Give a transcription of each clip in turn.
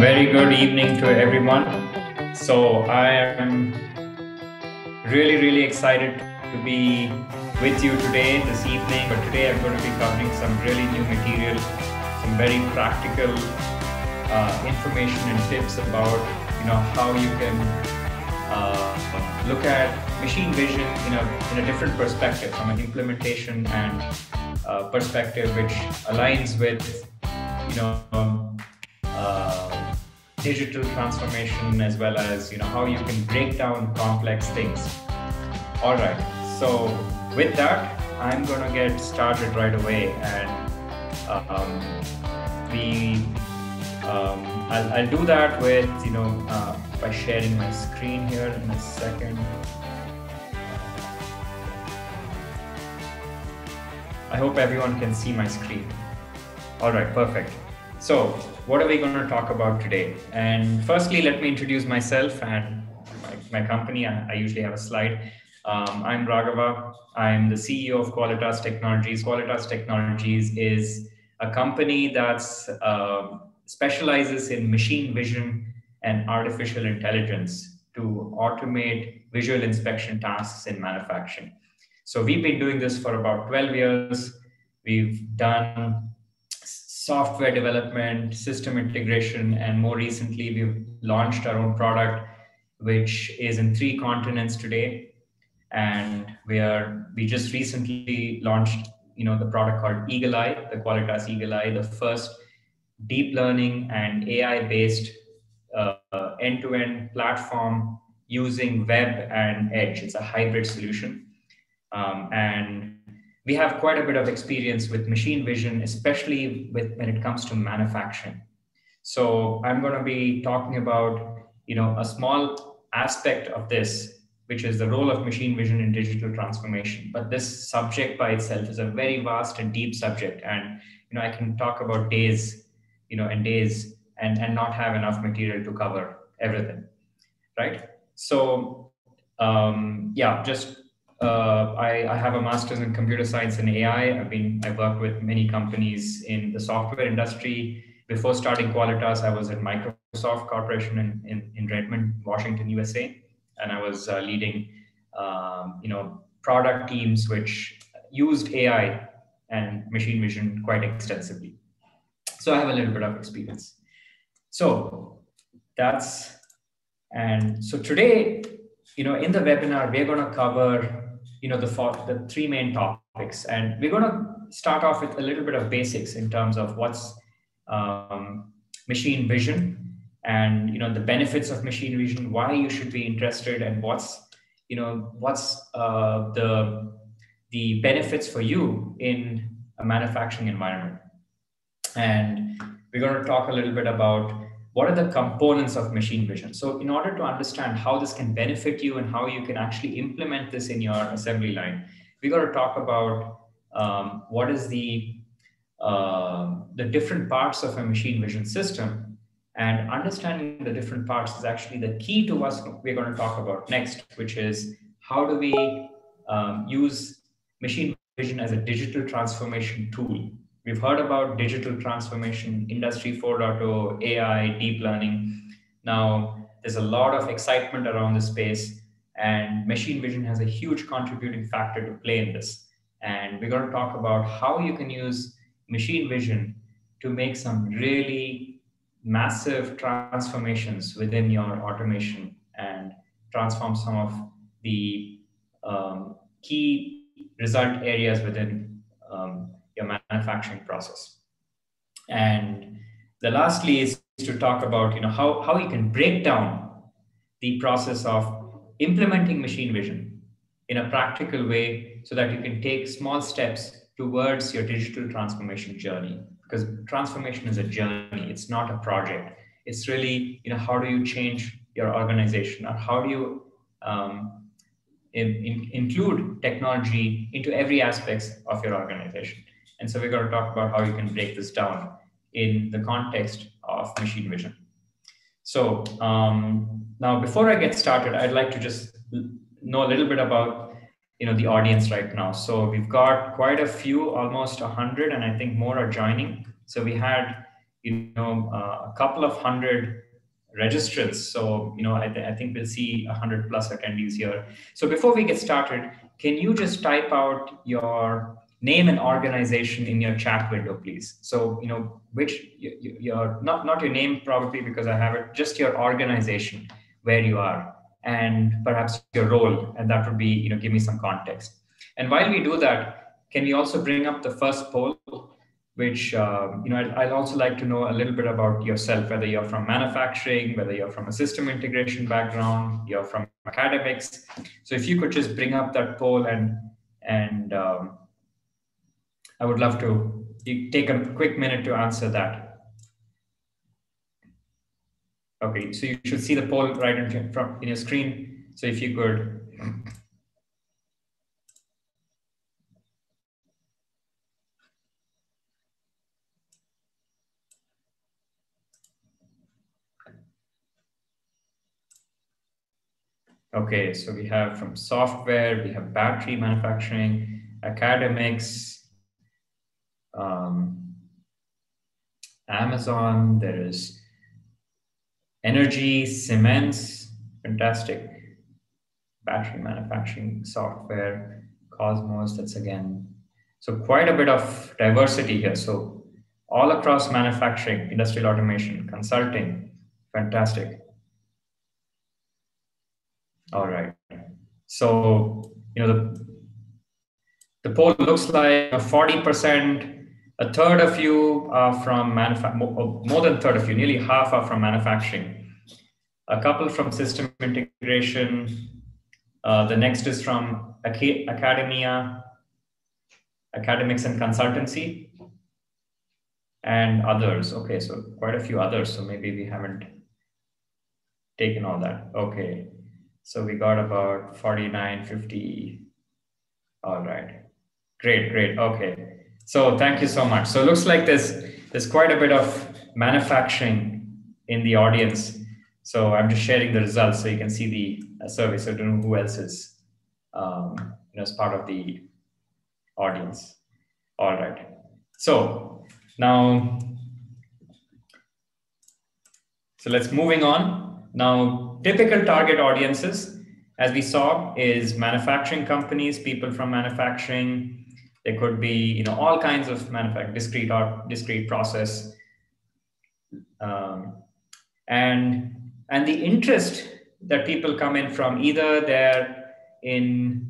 very good evening to everyone. So, I am really, really excited to be with you today, this evening. But today, I'm going to be covering some really new material, some very practical uh, information and tips about you know how you can uh, look at machine vision in a in a different perspective, from an implementation and uh, perspective, which aligns with you know. Um, uh, digital transformation as well as you know how you can break down complex things. All right so with that i'm to get started right away and um, we um, I'll, I'll, do that with you know uh, by sharing my screen here in a second. I hope everyone can see my screen. All right perfect so, what are we going to talk about today? And firstly, let me introduce myself and my, my company. I, I, usually have a slide. Um, I'm Raghava. I'm the CEO of Qualitas Technologies. Qualitas Technologies is a company that uh, specializes in machine vision and artificial intelligence to automate visual inspection tasks in manufacturing. So we've been doing this for about 12 years. We've done software development, system integration, and more recently, we've launched our own product, which is in three continents today. And we are we just recently launched, you know, the product called Eagle Eye, the Qualitas Eagle Eye, the first deep learning and AI-based uh, end-to-end platform using web and edge. It's a hybrid solution. Um, and we have quite a bit of experience with machine vision, especially with when it comes to manufacturing. So I'm going to be talking about, you know, a small aspect of this, which is the role of machine vision in digital transformation. But this subject by itself is a very vast and deep subject, and you know, I can talk about days, you know, and days, and and not have enough material to cover everything, right? So, um, yeah, just uh, I, I, have a master's in computer science and AI. I've been I worked with many companies in the software industry. Before starting Qualitas, I was at Microsoft Corporation in, in, in Redmond, Washington, USA, and I was uh, leading um, you know product teams which used AI and machine vision quite extensively. So I have a little bit of experience. So that's and so today, you know, in the webinar, we're going to cover you know the four, the three main topics. And we're going to start off with a little bit of basics in terms of what's um, machine vision and you know the benefits of machine vision why you should be interested and what's you know what's uh, the the benefits for you in a manufacturing environment. And we're going to talk a little bit about what are the components of machine vision? So in order to understand how this can benefit you and how you can actually implement this in your assembly line, we got to talk about um, what is the uh, the different parts of a machine vision system and understanding the different parts is actually the key to what we're going to talk about next, which is how do we um, use machine vision as a digital transformation tool We've heard about digital transformation, Industry 4.0, AI, deep learning. Now, there's a lot of excitement around this space, and machine vision has a huge contributing factor to play in this. And we're going to talk about how you can use machine vision to make some really massive transformations within your automation and transform some of the um, key result areas within um, your manufacturing process. And the lastly is to talk about you know how, how you can break down the process of implementing machine vision in a practical way so that you can take small steps towards your digital transformation journey. Because transformation is a journey it's not a project. It's really you know how do you change your organization or how do you um, in, in, include technology into every aspects of your organization and so we're going to talk about how you can break this down in the context of machine vision. So um, now, before I get started, I'd like to just know a little bit about you know the audience right now. So we've got quite a few, almost a 100, and I think more are joining. So we had you know, uh, a couple of hundred registrants. So, you know, I, th- I think we'll see a 100 plus attendees here. So before we get started, can you just type out your name and organization in your chat window, please? So, you know, which your, not, not your name probably because I have it, just your organization, where you are and perhaps your role. And that would be, you know, give me some context. And while we do that, can we also bring up the first poll which um, you know I'd, I'd, also like to know a little bit about yourself whether you're from manufacturing whether you're from a system integration background you're from academics so if you could just bring up that poll and and um, i would love to take a quick minute to answer that. Okay so you should see the poll right in, in your screen. So if you could. Okay, so we have from software, we have battery manufacturing, academics, um, Amazon, there is energy, cements, fantastic. Battery manufacturing, software, Cosmos, that's again. So quite a bit of diversity here. So all across manufacturing, industrial automation, consulting, fantastic. All right. So, you know, the, the poll looks like 40%, a third of you are from manufacturing, more than a third of you, nearly half are from manufacturing. A couple from system integration. Uh, the next is from academia, academics and consultancy, and others. Okay, so quite a few others. So maybe we haven't taken all that. Okay. So we got about 49, 50. All right. Great, great. Okay. So thank you so much. So it looks like there's there's quite a bit of manufacturing in the audience. So I'm just sharing the results so you can see the uh, survey. So I don't know who else is um, you know, as part of the audience. All right. So now, so let's moving on. Now, typical target audiences, as we saw, is manufacturing companies, people from manufacturing. There could be, you know, all kinds of manufacturing, discrete or discrete process, um, and and the interest that people come in from either they're in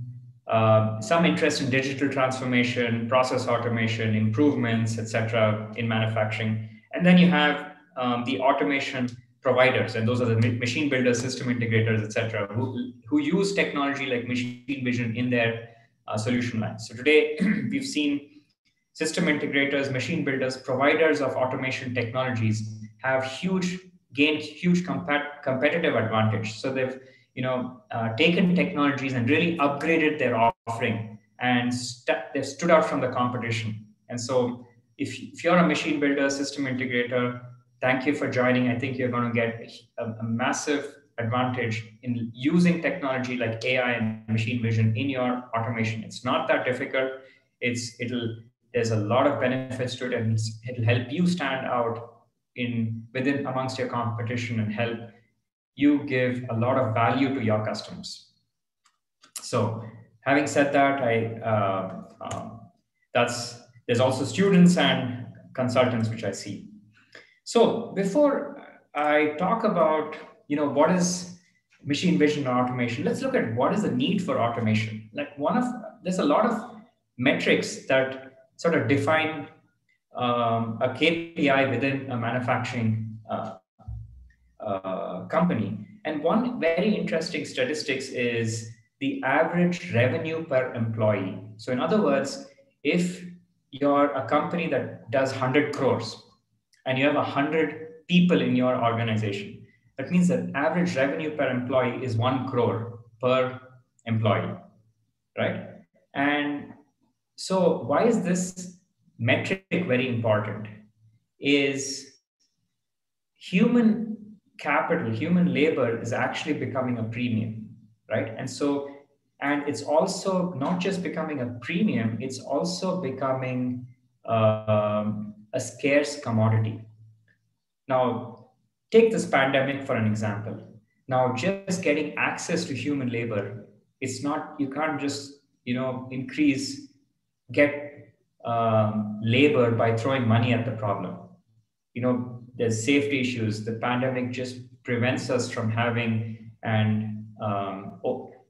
uh, some interest in digital transformation, process automation, improvements, etc., in manufacturing, and then you have um, the automation providers, and those are the machine builders, system integrators, etc., who, who use technology like machine vision in their uh, solution lines. So today we've seen system integrators, machine builders, providers of automation technologies have huge gained huge competitive advantage. So they've you know uh, taken technologies and really upgraded their offering and st- they've stood out from the competition. And so if, if you're a machine builder, system integrator, thank you for joining. I think you're going to get a, a, massive advantage in using technology like AI and machine vision in your automation. It's not that difficult. It's it'll there's a lot of benefits to it, and it'll help you stand out in within amongst your competition and help you give a lot of value to your customers. So, having said that, I uh, um, that's there's also students and consultants which I see. So before I talk about, you know, what is machine vision or automation, let's look at what is the need for automation. Like one of, there's a lot of metrics that sort of define um, a KPI within a manufacturing uh, uh, company. And one very interesting statistics is the average revenue per employee. So in other words, if you're a company that does 100 crores, and you have 100 people in your organization, that means that average revenue per employee is 1 crore per employee, right? And so why is this metric very important? Is human capital, human labor is actually becoming a premium, right? And so, and it's also not just becoming a premium, it's also becoming um, a scarce commodity. Now, take this pandemic for an example. Now, just getting access to human labor, it's not, you can't just, you know, increase, get um, labor by throwing money at the problem. You know, there's safety issues. The pandemic just prevents us from having and um,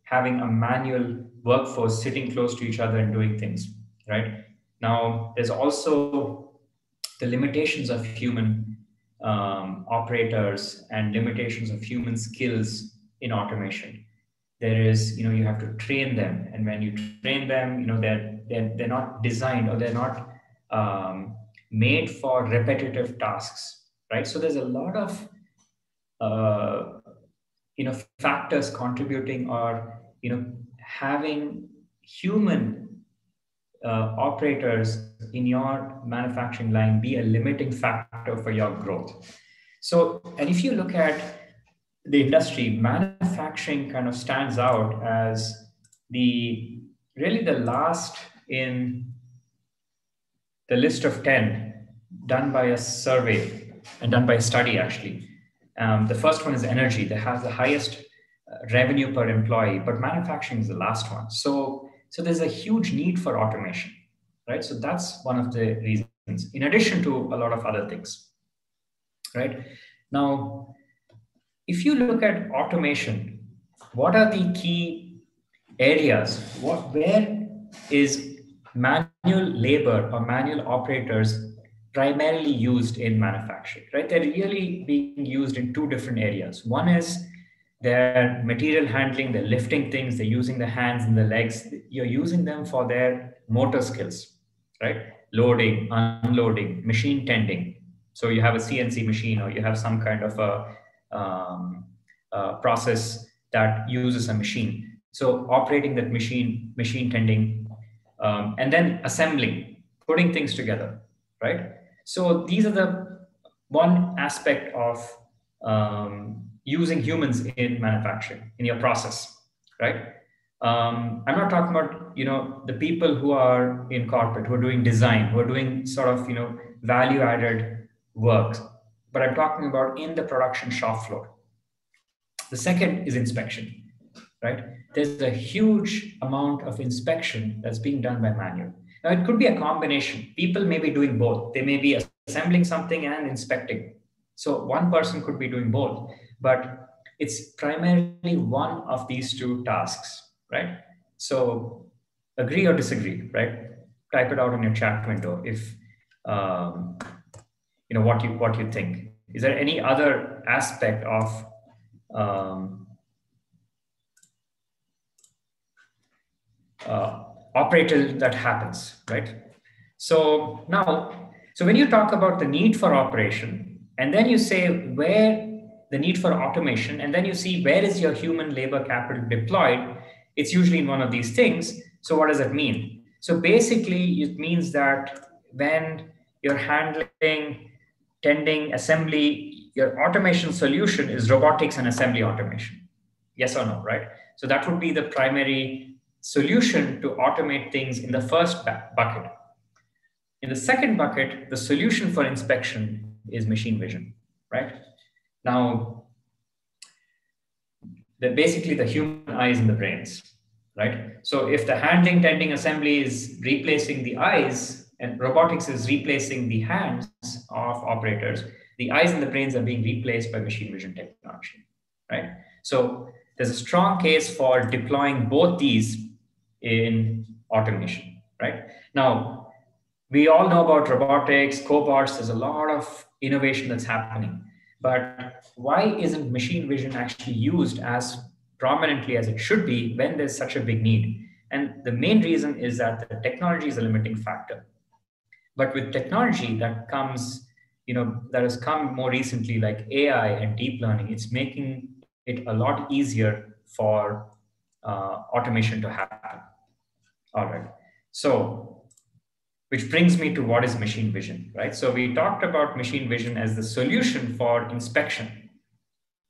having a manual workforce sitting close to each other and doing things, right? Now, there's also the limitations of human um, operators and limitations of human skills in automation. There is, you know, you have to train them, and when you train them, you know, they're they're, they're not designed or they're not um, made for repetitive tasks, right? So there's a lot of uh, you know factors contributing or you know having human uh, operators in your manufacturing line be a limiting factor for your growth. So, and if you look at the industry, manufacturing kind of stands out as the really the last in the list of 10 done by a survey and done by a study actually. Um, the first one is energy that has the highest uh, revenue per employee, but manufacturing is the last one. So so there's a huge need for automation, right? So that's one of the reasons, in addition to a lot of other things, right? Now, if you look at automation, what are the key areas? What, where is manual labor or manual operators primarily used in manufacturing, right? They're really being used in two different areas. One is they're material handling, they're lifting things, they're using the hands and the legs. You're using them for their motor skills, right? Loading, unloading, machine tending. So you have a CNC machine or you have some kind of a, um, a process that uses a machine. So operating that machine, machine tending, um, and then assembling, putting things together, right? So these are the one aspect of um, using humans in manufacturing in your process, right? Um, I'm not talking about you know the people who are in corporate who are doing design, who are doing sort of you know value added work, but I'm talking about in the production shop floor. The second is inspection, right? There's a huge amount of inspection that's being done by manual. Now it could be a combination. People may be doing both. They may be assembling something and inspecting. So one person could be doing both but it's primarily one of these two tasks, right? So agree or disagree, right? Type it out in your chat window if um, you know what you what you think. Is there any other aspect of um, uh, operator that happens, right? So now, so when you talk about the need for operation, and then you say where the need for automation, and then you see where is your human labor capital deployed, it's usually in one of these things. So, what does that mean? So, basically, it means that when you're handling, tending, assembly, your automation solution is robotics and assembly automation. Yes or no, right? So, that would be the primary solution to automate things in the first bucket. In the second bucket, the solution for inspection is machine vision, right? Now, the, basically the human eyes and the brains, right? So if the handling, tending, assembly is replacing the eyes and robotics is replacing the hands of operators, the eyes and the brains are being replaced by machine vision technology, right? So there's a strong case for deploying both these in automation, right? Now, we all know about robotics, cobots, there's a lot of innovation that's happening. But why isn't machine vision actually used as prominently as it should be when there's such a big need? And the main reason is that the technology is a limiting factor. But with technology that comes, you know, that has come more recently, like AI and deep learning, it's making it a lot easier for uh, automation to happen. All right. So which brings me to what is machine vision, right? So we talked about machine vision as the solution for inspection.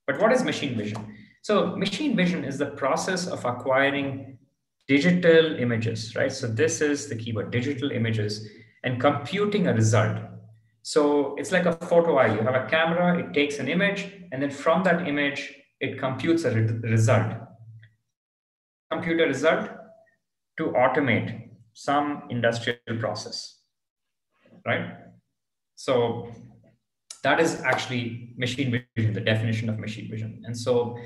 But what is machine vision? So machine vision is the process of acquiring digital images, right? So this is the keyword, digital images, and computing a result. So it's like a photo eye. You have a camera, it takes an image, and then from that image, it computes a re- result. Computer result to automate some industrial process, right? So that is actually machine vision, the definition of machine vision. And so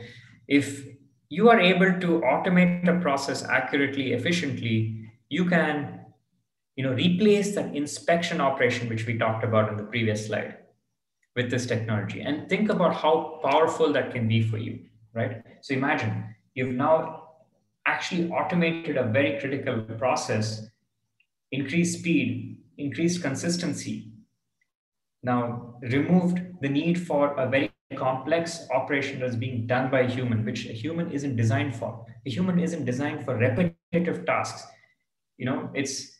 if you are able to automate a process accurately, efficiently, you can you know, replace that inspection operation, which we talked about in the previous slide with this technology. And think about how powerful that can be for you, right? So imagine you've now actually automated a very critical process, increased speed, increased consistency, now removed the need for a very complex operation that's being done by a human, which a human isn't designed for. A human isn't designed for repetitive tasks. You know, it's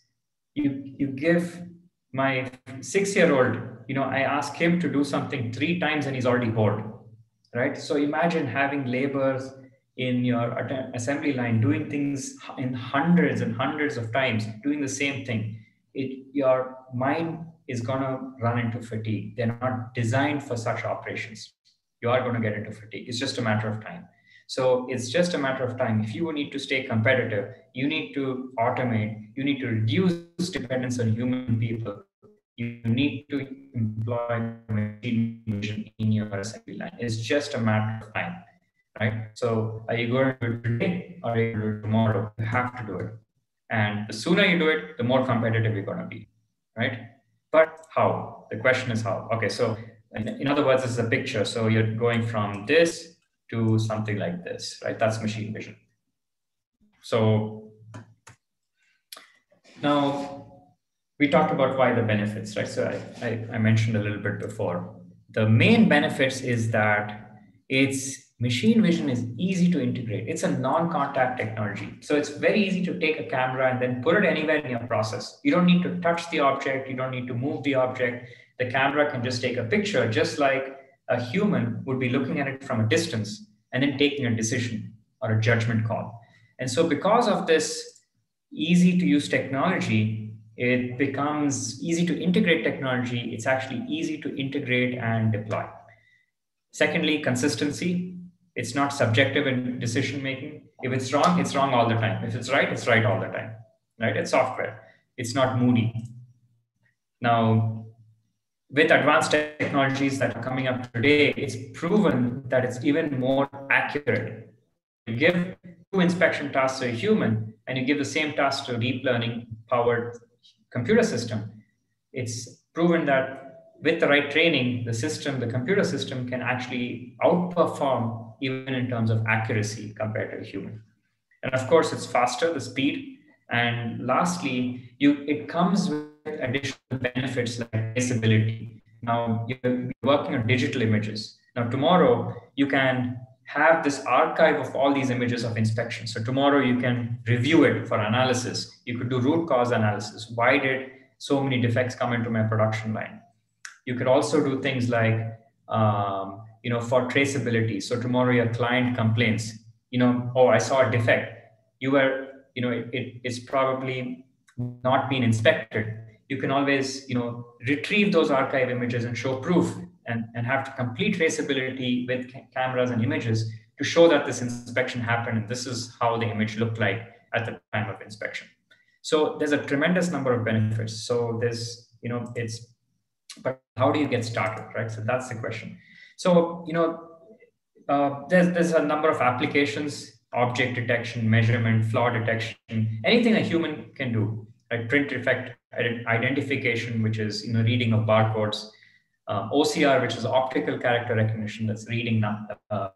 you you give my six year old, you know, I ask him to do something three times and he's already bored. Right. So imagine having laborers in your assembly line doing things in hundreds and hundreds of times, doing the same thing. It your mind is going to run into fatigue. They're not designed for such operations. You are going to get into fatigue. It's just a matter of time. So it's just a matter of time. If you need to stay competitive, you need to automate, you need to reduce dependence on human people. You need to employ machine vision in your assembly line. It's just a matter of time, right? So are you going to do it today or you do it tomorrow? You have to do it. And the sooner you do it, the more competitive you're going to be, right? But how? The question is how. Okay, so in, in other words, this is a picture. So you're going from this to something like this, right? That's machine vision. So now we talked about why the benefits, right? So I, I, I mentioned a little bit before. The main benefits is that it's machine vision is easy to integrate. It's a non-contact technology. So it's very easy to take a camera and then put it anywhere in your process. You don't need to touch the object. You don't need to move the object. The camera can just take a picture, just like a human would be looking at it from a distance and then taking a decision or a judgment call. And so because of this easy to use technology, it becomes easy to integrate technology. It's actually easy to integrate and deploy. Secondly, consistency it's not subjective in decision making. If it's wrong it's wrong all the time. If it's right it's right all the time right? It's software. It's not moody now with advanced technologies that are coming up today it's proven that it's even more accurate. You give two inspection tasks to a human and you give the same task to a deep learning powered computer system it's proven that with the right training, the system, the computer system can actually outperform even in terms of accuracy compared to a human. And of course, it's faster, the speed. And lastly, you it comes with additional benefits like traceability. Now you're working on digital images. Now tomorrow you can have this archive of all these images of inspection. So tomorrow you can review it for analysis. You could do root cause analysis. Why did so many defects come into my production line? You could also do things like, um, you know, for traceability. So tomorrow your client complains, you know, oh, I saw a defect. You were, you know, it, it, it's probably not been inspected. You can always, you know, retrieve those archive images and show proof and, and have complete traceability with ca- cameras and images to show that this inspection happened and this is how the image looked like at the time of inspection. So there's a tremendous number of benefits. So there's, you know, it's but how do you get started, right? So that's the question. So, you know, uh, there's, there's a number of applications, object detection, measurement, flaw detection, anything a human can do, right? Print defect identification, which is, you know, reading of barcodes, uh, OCR, which is optical character recognition, that's reading uh,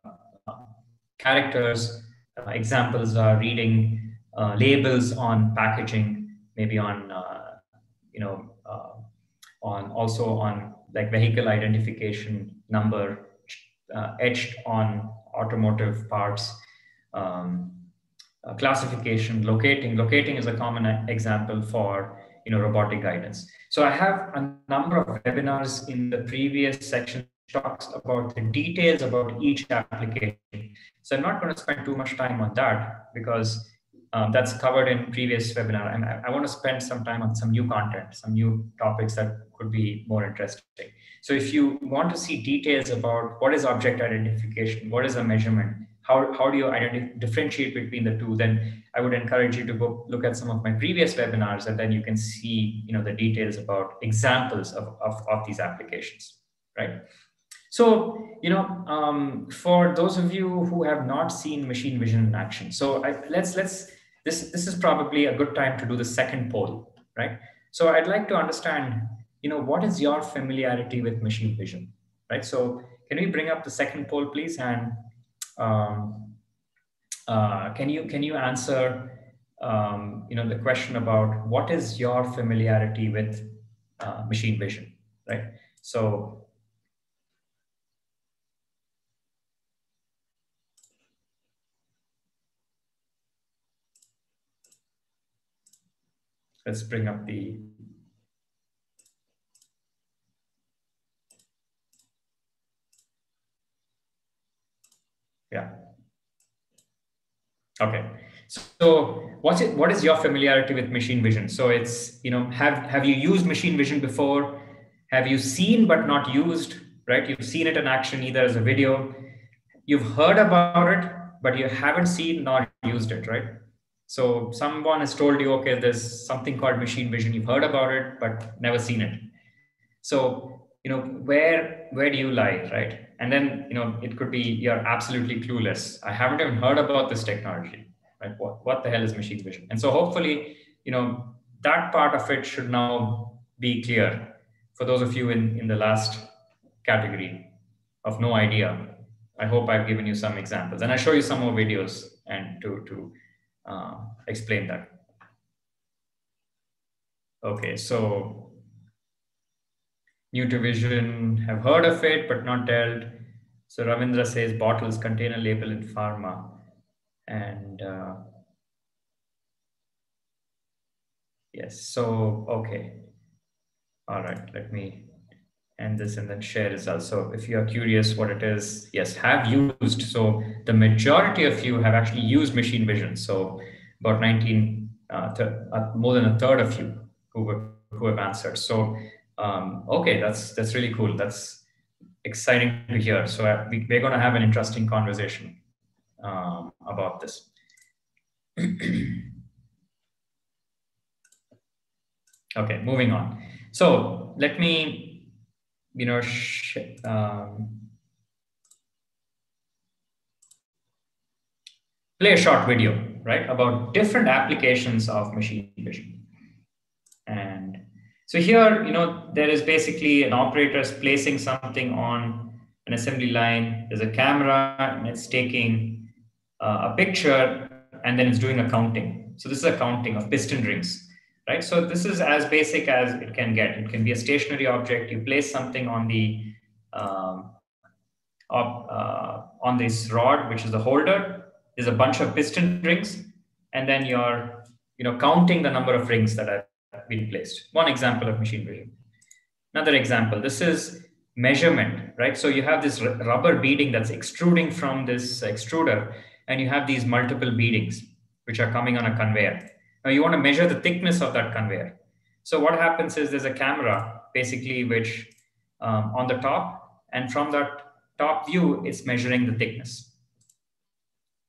characters. Uh, examples are reading uh, labels on packaging, maybe on, uh, you know, on also on like vehicle identification number uh, etched on automotive parts, um, uh, classification, locating. Locating is a common example for you know robotic guidance. So I have a number of webinars in the previous section talks about the details about each application. So I'm not going to spend too much time on that because uh, um, that's covered in previous webinar. And I, I want to spend some time on some new content, some new topics that could be more interesting. So if you want to see details about what is object identification, what is a measurement, how, how do you differentiate between the two, then I would encourage you to go look at some of my previous webinars and then you can see you know, the details about examples of, of, of these applications, right? So, you know, um, for those of you who have not seen machine vision in action, so I, let's let's this this is probably a good time to do the second poll, right? So I'd like to understand, you know, what is your familiarity with machine vision, right? So can we bring up the second poll, please, and um, uh, can you can you answer, um, you know, the question about what is your familiarity with uh, machine vision, right? So let's bring up the yeah. Okay. So what's it what is your familiarity with machine vision? So it's you know have have you used machine vision before? Have you seen but not used right? You've seen it in action either as a video. You've heard about it but you haven't seen nor used it right? So someone has told you, okay, there's something called machine vision. You've heard about it, but never seen it. So, you know, where where do you lie, right? And then, you know, it could be you're absolutely clueless. I haven't even heard about this technology, right? What, what the hell is machine vision? And so hopefully, you know, that part of it should now be clear for those of you in, in the last category of no idea. I hope I've given you some examples and I show you some more videos and to, to uh, explain that. Okay, so Nutrivision have heard of it, but not dealt. So Ravindra says bottles contain a label in pharma. And uh, yes, so, okay. All right, let me end this and then share results. So if you are curious what it is, yes, have used. So the majority of you have actually used machine vision. So about 19, uh, uh, more than a third of you who, were, who have answered. So um, okay, that's that's really cool. That's exciting to hear. So uh, we, we're going to have an interesting conversation um, about this. okay, moving on. So let me you know, um, play a short video, right, about different applications of machine vision. So here, you know, there is basically an operator is placing something on an assembly line. There's a camera and it's taking uh, a picture and then it's doing a counting. So this is a counting of piston rings right? So this is as basic as it can get. It can be a stationary object. You place something on the um, uh, on this rod, which is the holder. There's a bunch of piston rings, and then you're you know counting the number of rings that have been placed. One example of machine vision. Another example. This is measurement, right? So you have this rubber beading that's extruding from this extruder, and you have these multiple beadings which are coming on a conveyor now you want to measure the thickness of that conveyor. So what happens is there's a camera basically which um, on the top and from that top view, it's measuring the thickness.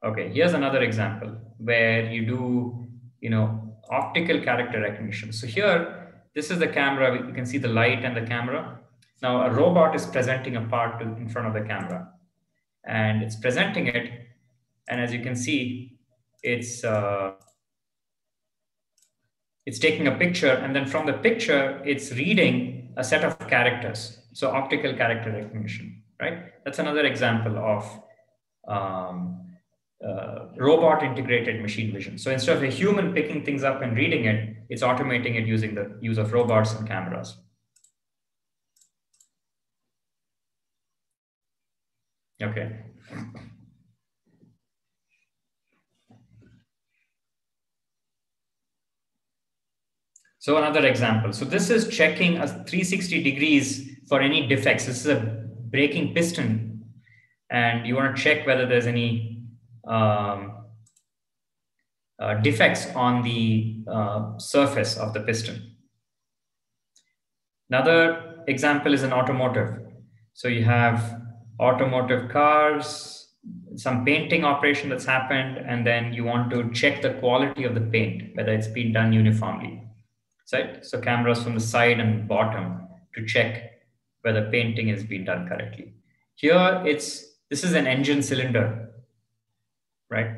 Okay, here's another example where you do, you know, optical character recognition. So here, this is the camera. You can see the light and the camera. Now a robot is presenting a part in front of the camera and it's presenting it. And as you can see, it's uh, it's taking a picture and then from the picture it's reading a set of characters so optical character recognition right that's another example of um, uh, robot integrated machine vision so instead of a human picking things up and reading it it's automating it using the use of robots and cameras okay So another example. So this is checking a 360 degrees for any defects. This is a braking piston and you want to check whether there's any um, uh, defects on the uh, surface of the piston. Another example is an automotive. So you have automotive cars, some painting operation that's happened, and then you want to check the quality of the paint, whether it's been done uniformly. Right? So cameras from the side and bottom to check whether painting has been done correctly. Here it's this is an engine cylinder, right?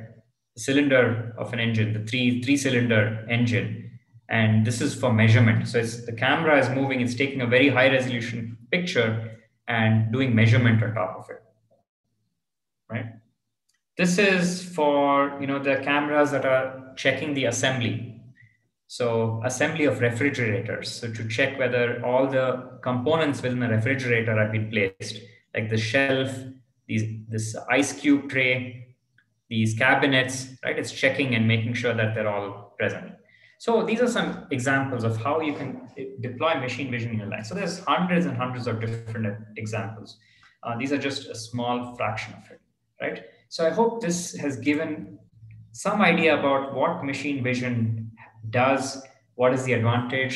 The cylinder of an engine, the three three cylinder engine, and this is for measurement. So it's the camera is moving, it's taking a very high resolution picture and doing measurement on top of it, right? This is for you know the cameras that are checking the assembly so assembly of refrigerators. So to check whether all the components within the refrigerator have been placed, like the shelf, these, this ice cube tray, these cabinets, right? It's checking and making sure that they're all present. So these are some examples of how you can deploy machine vision in your life. So there's hundreds and hundreds of different examples. Uh, these are just a small fraction of it, right? So I hope this has given some idea about what machine vision does, what is the advantage.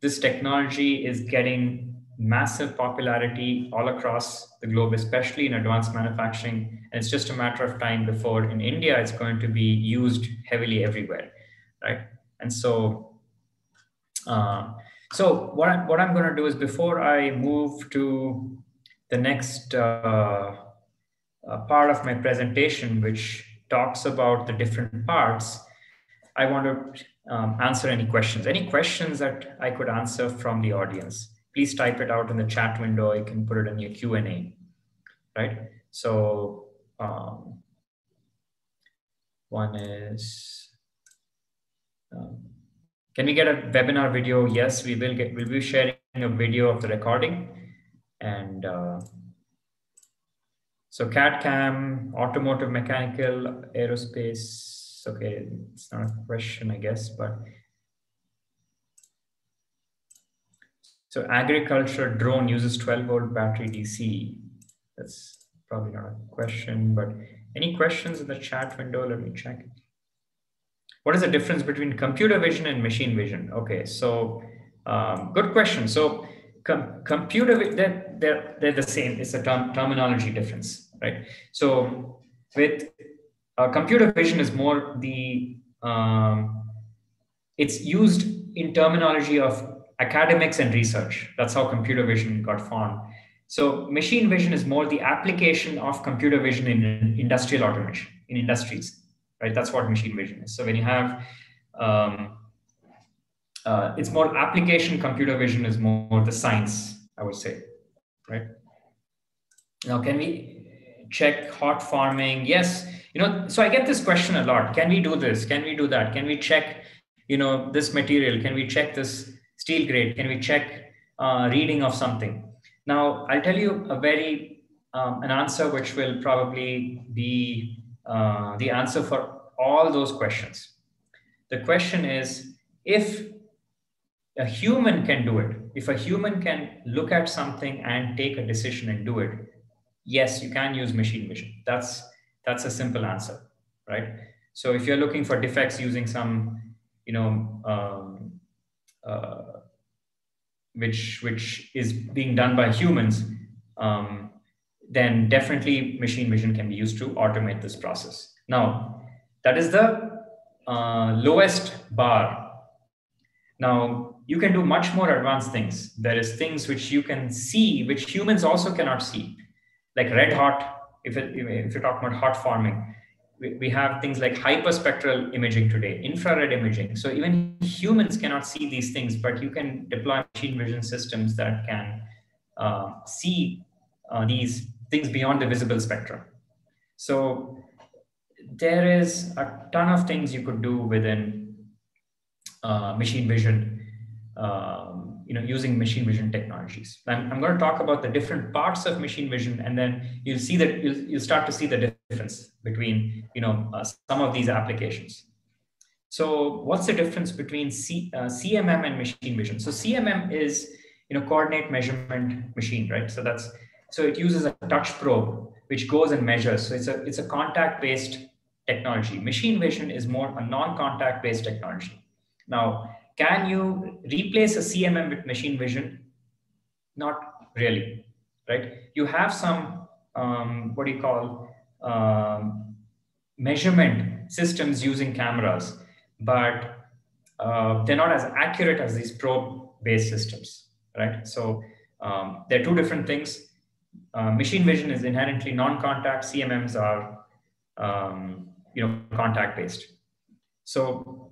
This technology is getting massive popularity all across the globe, especially in advanced manufacturing. And it's just a matter of time before in India it's going to be used heavily everywhere, right? And so, uh, so what I'm, what I'm going to do is before I move to the next uh, uh, part of my presentation, which talks about the different parts, I want to um, answer any questions. Any questions that I could answer from the audience, please type it out in the chat window. You can put it in your Q&A, right? So um, one is, um, can we get a webinar video? Yes, we will get, we'll be sharing a video of the recording. And uh, so CAD CAM, automotive, mechanical, aerospace, okay. It's not a question, I guess, but so agriculture drone uses 12 volt battery DC. That's probably not a question, but any questions in the chat window? Let me check. What is the difference between computer vision and machine vision? Okay, so um, good question. So com computer, they're, they're, they're the same. It's a term terminology difference, right? So with uh, computer vision is more the um, it's used in terminology of academics and research. That's how computer vision got formed. So machine vision is more the application of computer vision in industrial automation in industries, right? That's what machine vision is. So when you have um, uh, it's more application computer vision is more the science, I would say, right? Now, can we check hot forming? Yes, you know so i get this question a lot can we do this can we do that can we check you know this material can we check this steel grade. Can we check uh, reading of something? Now i'll tell you a very um, an answer which will probably be uh, the answer for all those questions. The question is if a human can do it if a human can look at something and take a decision and do it yes you can use machine vision. That's that's a simple answer, right? So if you're looking for defects using some, you know, um, uh, which which is being done by humans, um, then definitely machine vision can be used to automate this process. Now, that is the uh, lowest bar. Now, you can do much more advanced things. There is things which you can see, which humans also cannot see, like red hot if, it, if you're talking about hot forming, we, we have things like hyperspectral imaging today, infrared imaging. So even humans cannot see these things, but you can deploy machine vision systems that can uh, see uh, these things beyond the visible spectrum. So there is a ton of things you could do within uh, machine vision um, you know, using machine vision technologies. I'm, I'm going to talk about the different parts of machine vision, and then you'll see that you'll, you'll start to see the difference between, you know, uh, some of these applications. So what's the difference between C, uh, CMM and machine vision? So CMM is, you know, coordinate measurement machine, right? So that's, so it uses a touch probe, which goes and measures. So it's a, it's a contact based technology. Machine vision is more a non-contact based technology. Now, can you replace a CMM with machine vision? Not really, right? You have some, um, what do you call, um, measurement systems using cameras, but uh, they're not as accurate as these probe-based systems, right? So um, they're two different things. Uh, machine vision is inherently non-contact. CMMs are, um, you know, contact-based. So,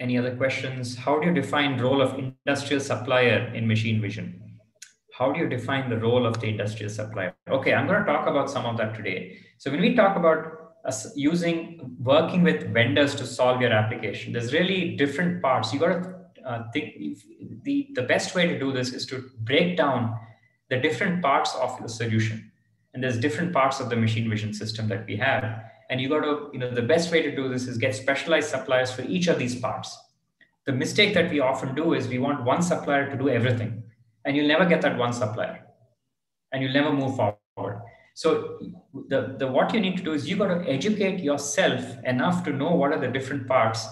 any other questions? How do you define role of industrial supplier in machine vision? How do you define the role of the industrial supplier? Okay, I'm going to talk about some of that today. So when we talk about using working with vendors to solve your application, there's really different parts. You got to uh, think the the best way to do this is to break down the different parts of the solution. And there's different parts of the machine vision system that we have. And you got to, you know, the best way to do this is get specialized suppliers for each of these parts. The mistake that we often do is we want one supplier to do everything, and you'll never get that one supplier, and you'll never move forward. So the, the what you need to do is you got to educate yourself enough to know what are the different parts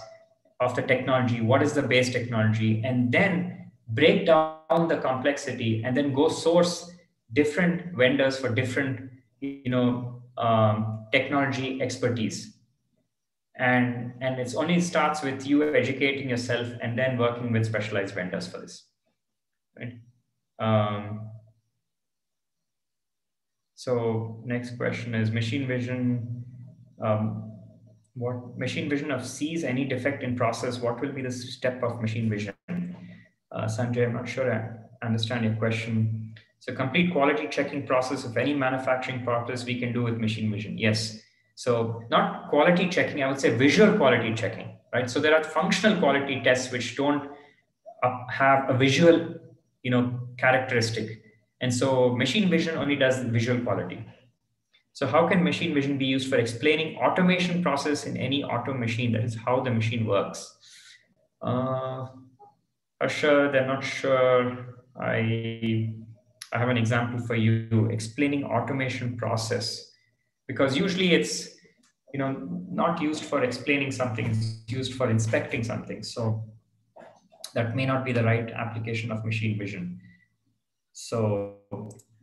of the technology, what is the base technology, and then break down the complexity and then go source different vendors for different you know um, technology expertise. And and it's only starts with you educating yourself and then working with specialized vendors for this right? Um, so next question is machine vision um, what machine vision of sees any defect in process what will be the step of machine vision? Uh, Sanjay, I'm not sure I understand your question. So complete quality checking process of any manufacturing process we can do with machine vision. Yes. So not quality checking, I would say visual quality checking, right? So there are functional quality tests which don't uh, have a visual, you know, characteristic. And so machine vision only does visual quality. So how can machine vision be used for explaining automation process in any auto machine? That is how the machine works. Uh, Asher, they're not sure. I, I have an example for you explaining automation process. Because usually it's you know not used for explaining something it's used for inspecting something. So that may not be the right application of machine vision. So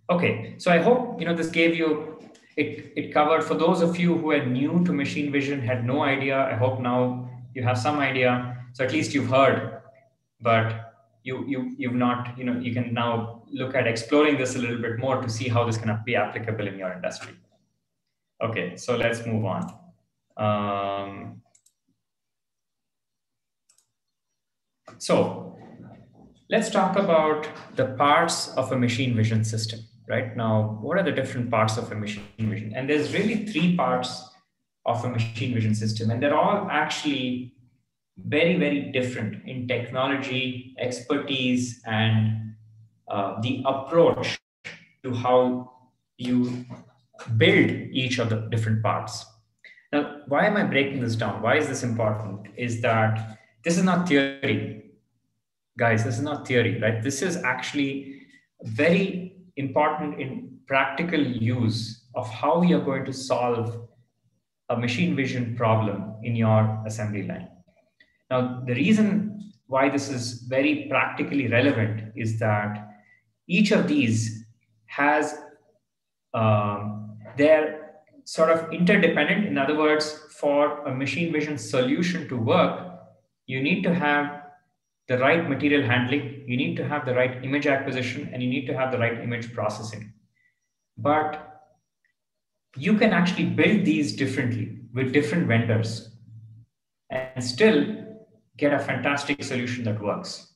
okay. So i hope you know this gave you it it covered for those of you who are new to machine vision had no idea. I hope now you have some idea. So at least you've heard. But you you you've not you know you can now look at exploring this a little bit more to see how this can be applicable in your industry. Okay so let's move on. Um, so let's talk about the parts of a machine vision system right? Now what are the different parts of a machine vision? And there's really three parts of a machine vision system and they're all actually very, very different in technology, expertise, and uh, the approach to how you build each of the different parts. Now, why am I breaking this down? Why is this important? Is that this is not theory, guys. This is not theory, right? This is actually very important in practical use of how you're going to solve a machine vision problem in your assembly line. Now, the reason why this is very practically relevant is that each of these has um, they're sort of interdependent. In other words, for a machine vision solution to work, you need to have the right material handling, you need to have the right image acquisition, and you need to have the right image processing. But you can actually build these differently with different vendors and still get a fantastic solution that works.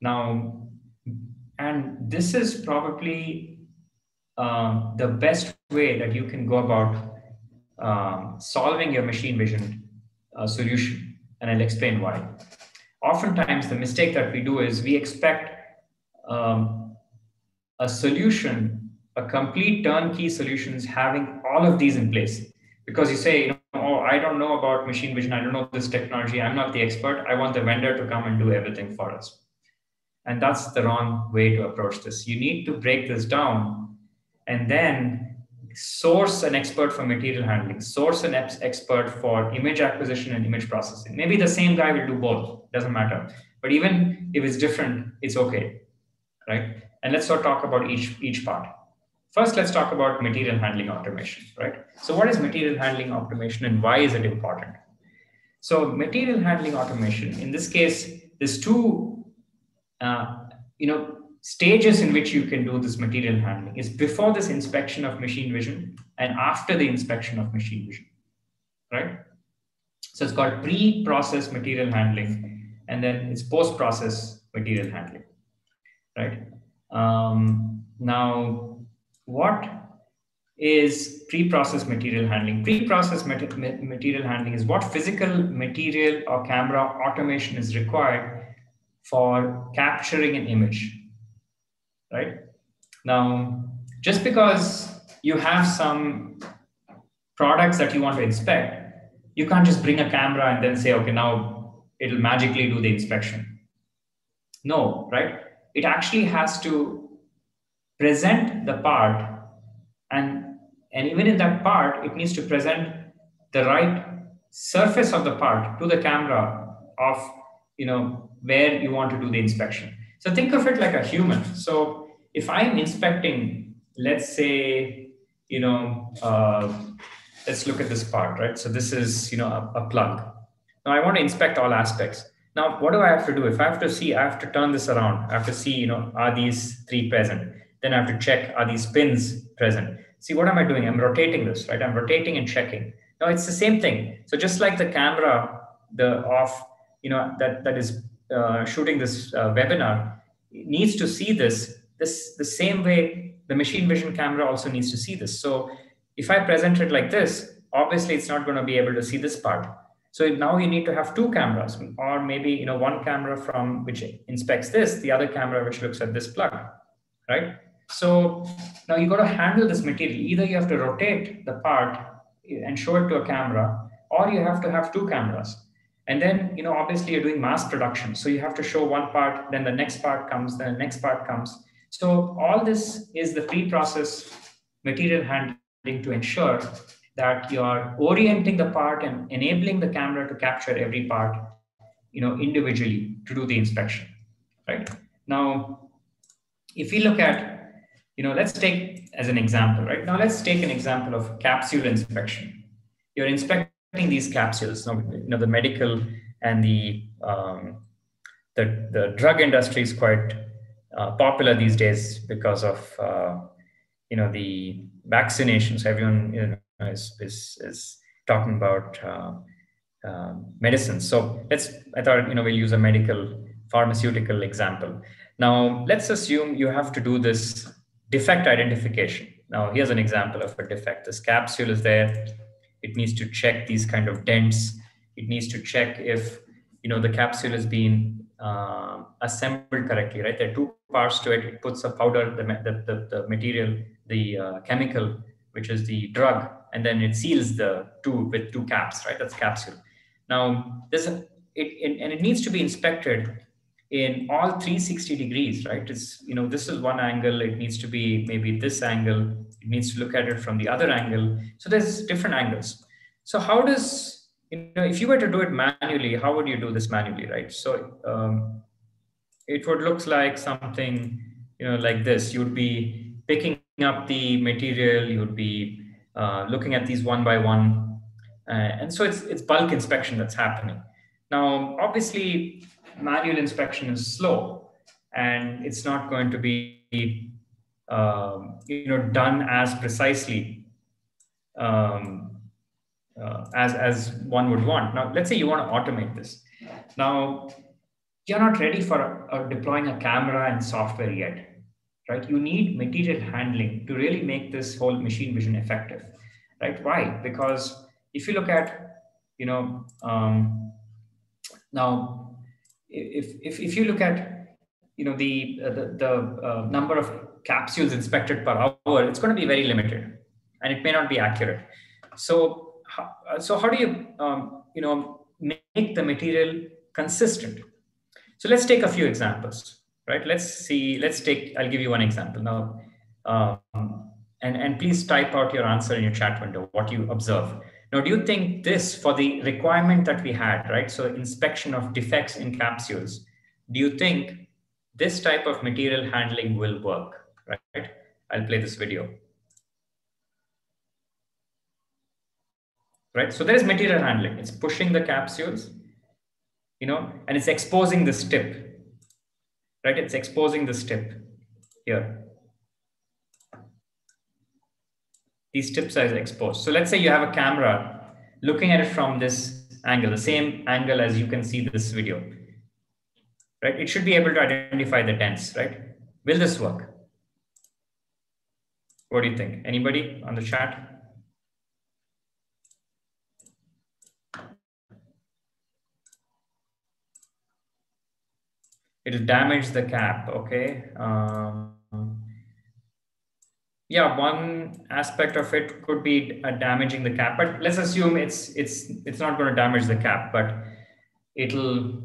Now, and this is probably um, the best way that you can go about um, solving your machine vision uh, solution. And I'll explain why. Oftentimes, the mistake that we do is we expect um, a solution, a complete turnkey solutions having all of these in place. Because you say, you know, I don't know about machine vision. I don't know this technology. I'm not the expert. I want the vendor to come and do everything for us. And that's the wrong way to approach this. You need to break this down and then source an expert for material handling, source an expert for image acquisition and image processing. Maybe the same guy will do both, doesn't matter. But even if it's different, it's okay, right? And let's of talk about each, each part. First, let's talk about material handling automation, right? So what is material handling automation and why is it important? So material handling automation, in this case, there's two, uh, you know, stages in which you can do this material handling is before this inspection of machine vision and after the inspection of machine vision, right? So it's called pre-process material handling, and then it's post-process material handling, right? Um, now, what is pre-process material handling? Pre-process material handling is what physical material or camera automation is required for capturing an image right? Now, just because you have some products that you want to inspect, you can't just bring a camera and then say, okay, now it'll magically do the inspection. No, right? It actually has to present the part and and even in that part it needs to present the right surface of the part to the camera of you know where you want to do the inspection so think of it like a human so if I'm inspecting, let's say, you know, uh, let's look at this part, right? So this is, you know, a, a plug. Now I want to inspect all aspects. Now, what do I have to do? If I have to see, I have to turn this around. I have to see, you know, are these three present? Then I have to check, are these pins present? See, what am I doing? I'm rotating this, right? I'm rotating and checking. Now it's the same thing. So just like the camera, the off, you know, that, that is uh, shooting this uh, webinar needs to see this this the same way the machine vision camera also needs to see this. So if I present it like this, obviously it's not going to be able to see this part. So now you need to have two cameras, or maybe you know one camera from which inspects this, the other camera which looks at this plug, right? So now you got to handle this material. Either you have to rotate the part and show it to a camera, or you have to have two cameras. And then, you know, obviously you're doing mass production. So you have to show one part, then the next part comes, then the next part comes. So all this is the pre-process material handling to ensure that you're orienting the part and enabling the camera to capture every part, you know, individually to do the inspection, right? Now, if we look at, you know, let's take as an example, right? Now let's take an example of capsule inspection. You're inspecting these capsules, you know, the medical and the um, the, the drug industry is quite uh, popular these days because of uh, you know the vaccinations. Everyone you know, is, is is talking about uh, um, medicines. So let's. I thought you know we'll use a medical pharmaceutical example. Now let's assume you have to do this defect identification. Now here's an example of a defect. This capsule is there. It needs to check these kind of dents. It needs to check if you know the capsule has been uh, assembled correctly, right? There are two parts to it. It puts a powder, the, the, the, the material, the uh, chemical, which is the drug, and then it seals the two with two caps, right? That's capsule. Now, this, it, it, and it needs to be inspected in all 360 degrees, right? It's, you know, this is one angle. It needs to be maybe this angle. It needs to look at it from the other angle. So there's different angles. So how does you know, if you were to do it manually, how would you do this manually, right? So um, it would look like something, you know, like this. You would be picking up the material, you would be uh, looking at these one by one. Uh, and so it's, it's bulk inspection that's happening. Now, obviously, manual inspection is slow and it's not going to be, um, you know, done as precisely um, uh, as, as one would want. Now, let's say you want to automate this. Now, you're not ready for uh, deploying a camera and software yet, right? You need material handling to really make this whole machine vision effective, right? Why? Because if you look at, you know, um, now, if, if, if you look at, you know, the, uh, the, the uh, number of capsules inspected per hour, it's going to be very limited and it may not be accurate. So uh, so how do you um, you know make the material consistent so let's take a few examples right let's see let's take i'll give you one example now um, and, and please type out your answer in your chat window, what you observe. Now, do you think this for the requirement that we had, right? So inspection of defects in capsules, do you think this type of material handling will work, right? I'll play this video. Right, so there is material handling. It's pushing the capsules, you know, and it's exposing this tip, right? It's exposing this tip here. These tips are exposed. So let's say you have a camera looking at it from this angle, the same angle as you can see this video, right? It should be able to identify the dents, right? Will this work? What do you think? Anybody on the chat? It'll damage the cap, okay? Um, yeah, one aspect of it could be uh, damaging the cap, but let's assume it's it's it's not going to damage the cap, but it'll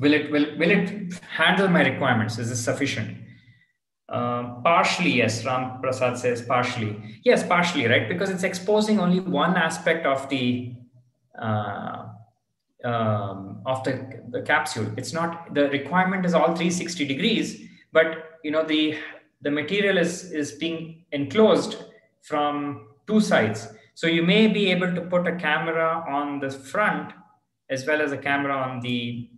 will it will will it handle my requirements? Is this sufficient? Uh, partially, yes. Ram Prasad says partially. Yes, partially, right? Because it's exposing only one aspect of the uh, um, of the, the capsule. It's not the requirement is all 360 degrees, but you know the the material is, is being enclosed from two sides. So you may be able to put a camera on the front as well as a camera on the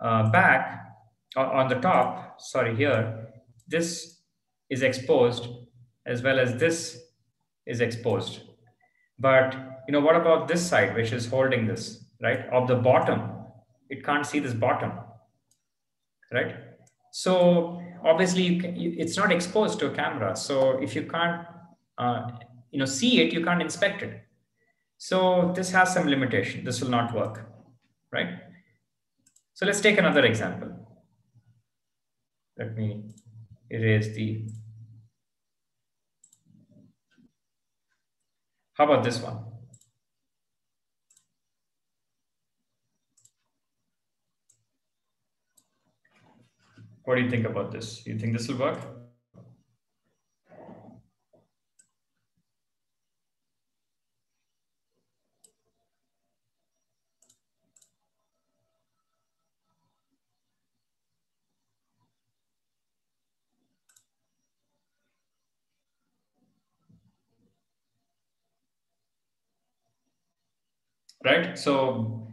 uh, back, on the top, sorry, here. This is exposed as well as this is exposed. But you know, what about this side, which is holding this, right? Of the bottom, it can't see this bottom, right? So obviously it's not exposed to a camera. So if you can't, uh, you know, see it, you can't inspect it. So this has some limitation. This will not work, right? So let's take another example. Let me erase the. How about this one? What do you think about this? You think this will work? right? So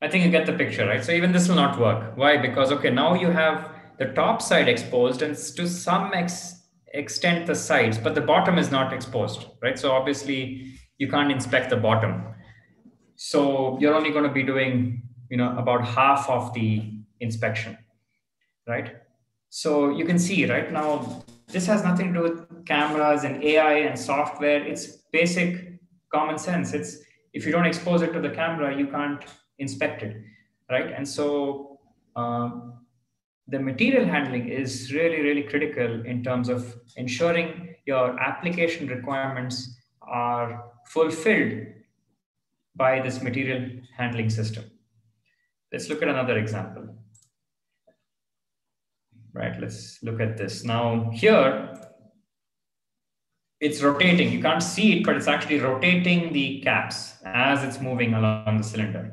I think you get the picture, right? So even this will not work. Why? Because, okay, now you have the top side exposed and to some ex- extent the sides, but the bottom is not exposed, right? So obviously you can't inspect the bottom. So you're only going to be doing, you know, about half of the inspection, right? So you can see right now, this has nothing to do with cameras and AI and software. It's basic common sense. It's if you don't expose it to the camera, you can't inspect it, right? And so um, the material handling is really, really critical in terms of ensuring your application requirements are fulfilled by this material handling system. Let's look at another example. Right, let's look at this. Now here, it's rotating. You can't see it, but it's actually rotating the caps as it's moving along the cylinder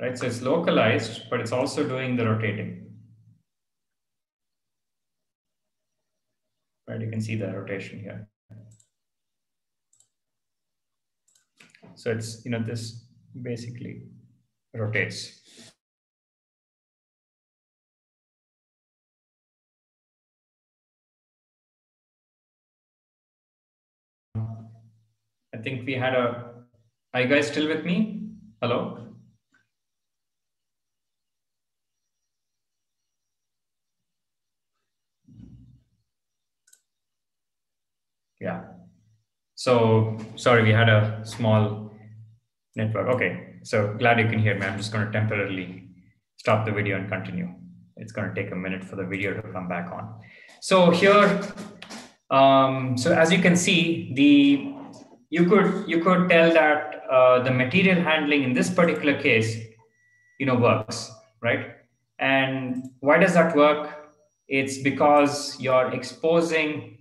right? So it's localized, but it's also doing the rotating. Right, you can see the rotation here. So it's, you know, this basically rotates. I think we had a, are you guys still with me? Hello? Yeah. So sorry, we had a small network. Okay. So glad you can hear me. I'm just going to temporarily stop the video and continue. It's going to take a minute for the video to come back on. So here, um, so as you can see, the you could you could tell that uh, the material handling in this particular case, you know, works, right? And why does that work? it's because you're exposing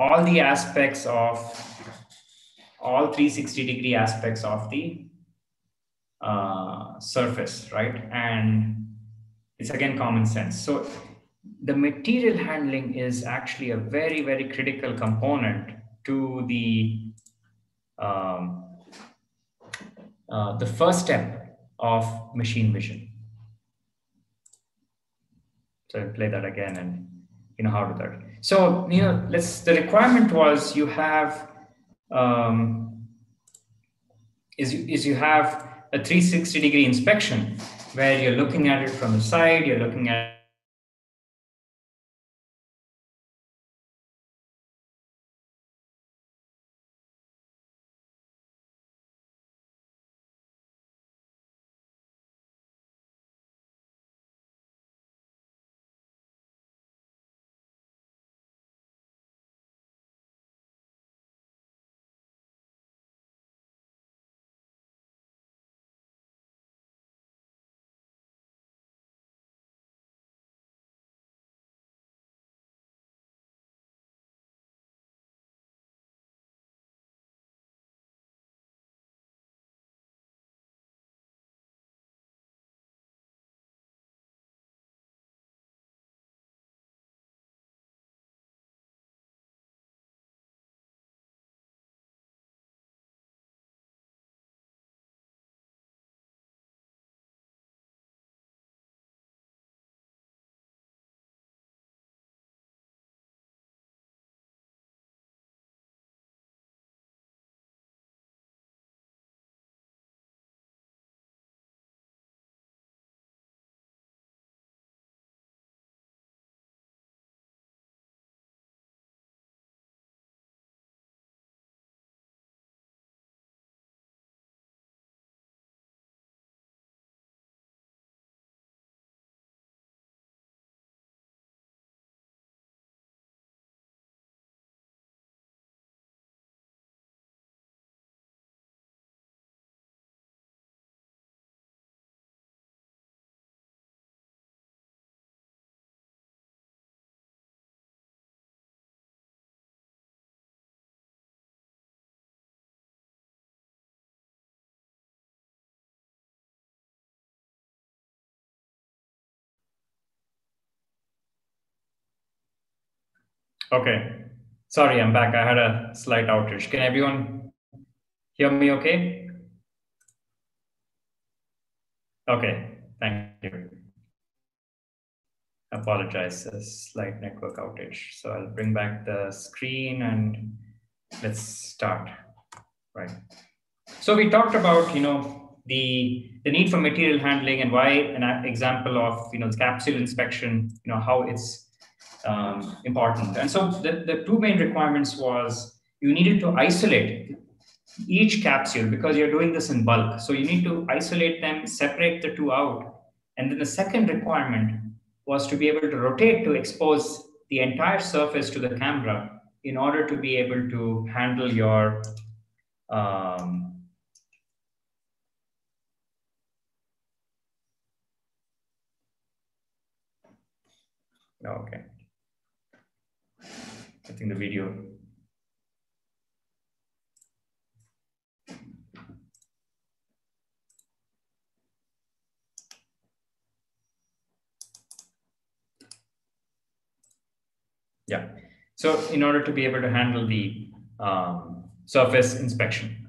all the aspects of all 360 degree aspects of the uh, surface, right? And it's again common sense. So the material handling is actually a very, very critical component to the um, uh, the first step of machine vision. So play that again and you know how to do that. So you know, let's the requirement was you have um, is is you have a 360 degree inspection where you're looking at it from the side, you're looking at Okay. Sorry, I'm back. I had a slight outage. Can everyone hear me okay? Okay, thank you. Apologize, a slight network outage. So I'll bring back the screen and let's start, right? So we talked about, you know, the, the need for material handling and why an example of, you know, capsule inspection, you know, how it's um, important. And so the, the two main requirements was you needed to isolate each capsule because you're doing this in bulk. So you need to isolate them, separate the two out. And then the second requirement was to be able to rotate to expose the entire surface to the camera in order to be able to handle your um, okay I think the video. Yeah. So in order to be able to handle the um, surface inspection.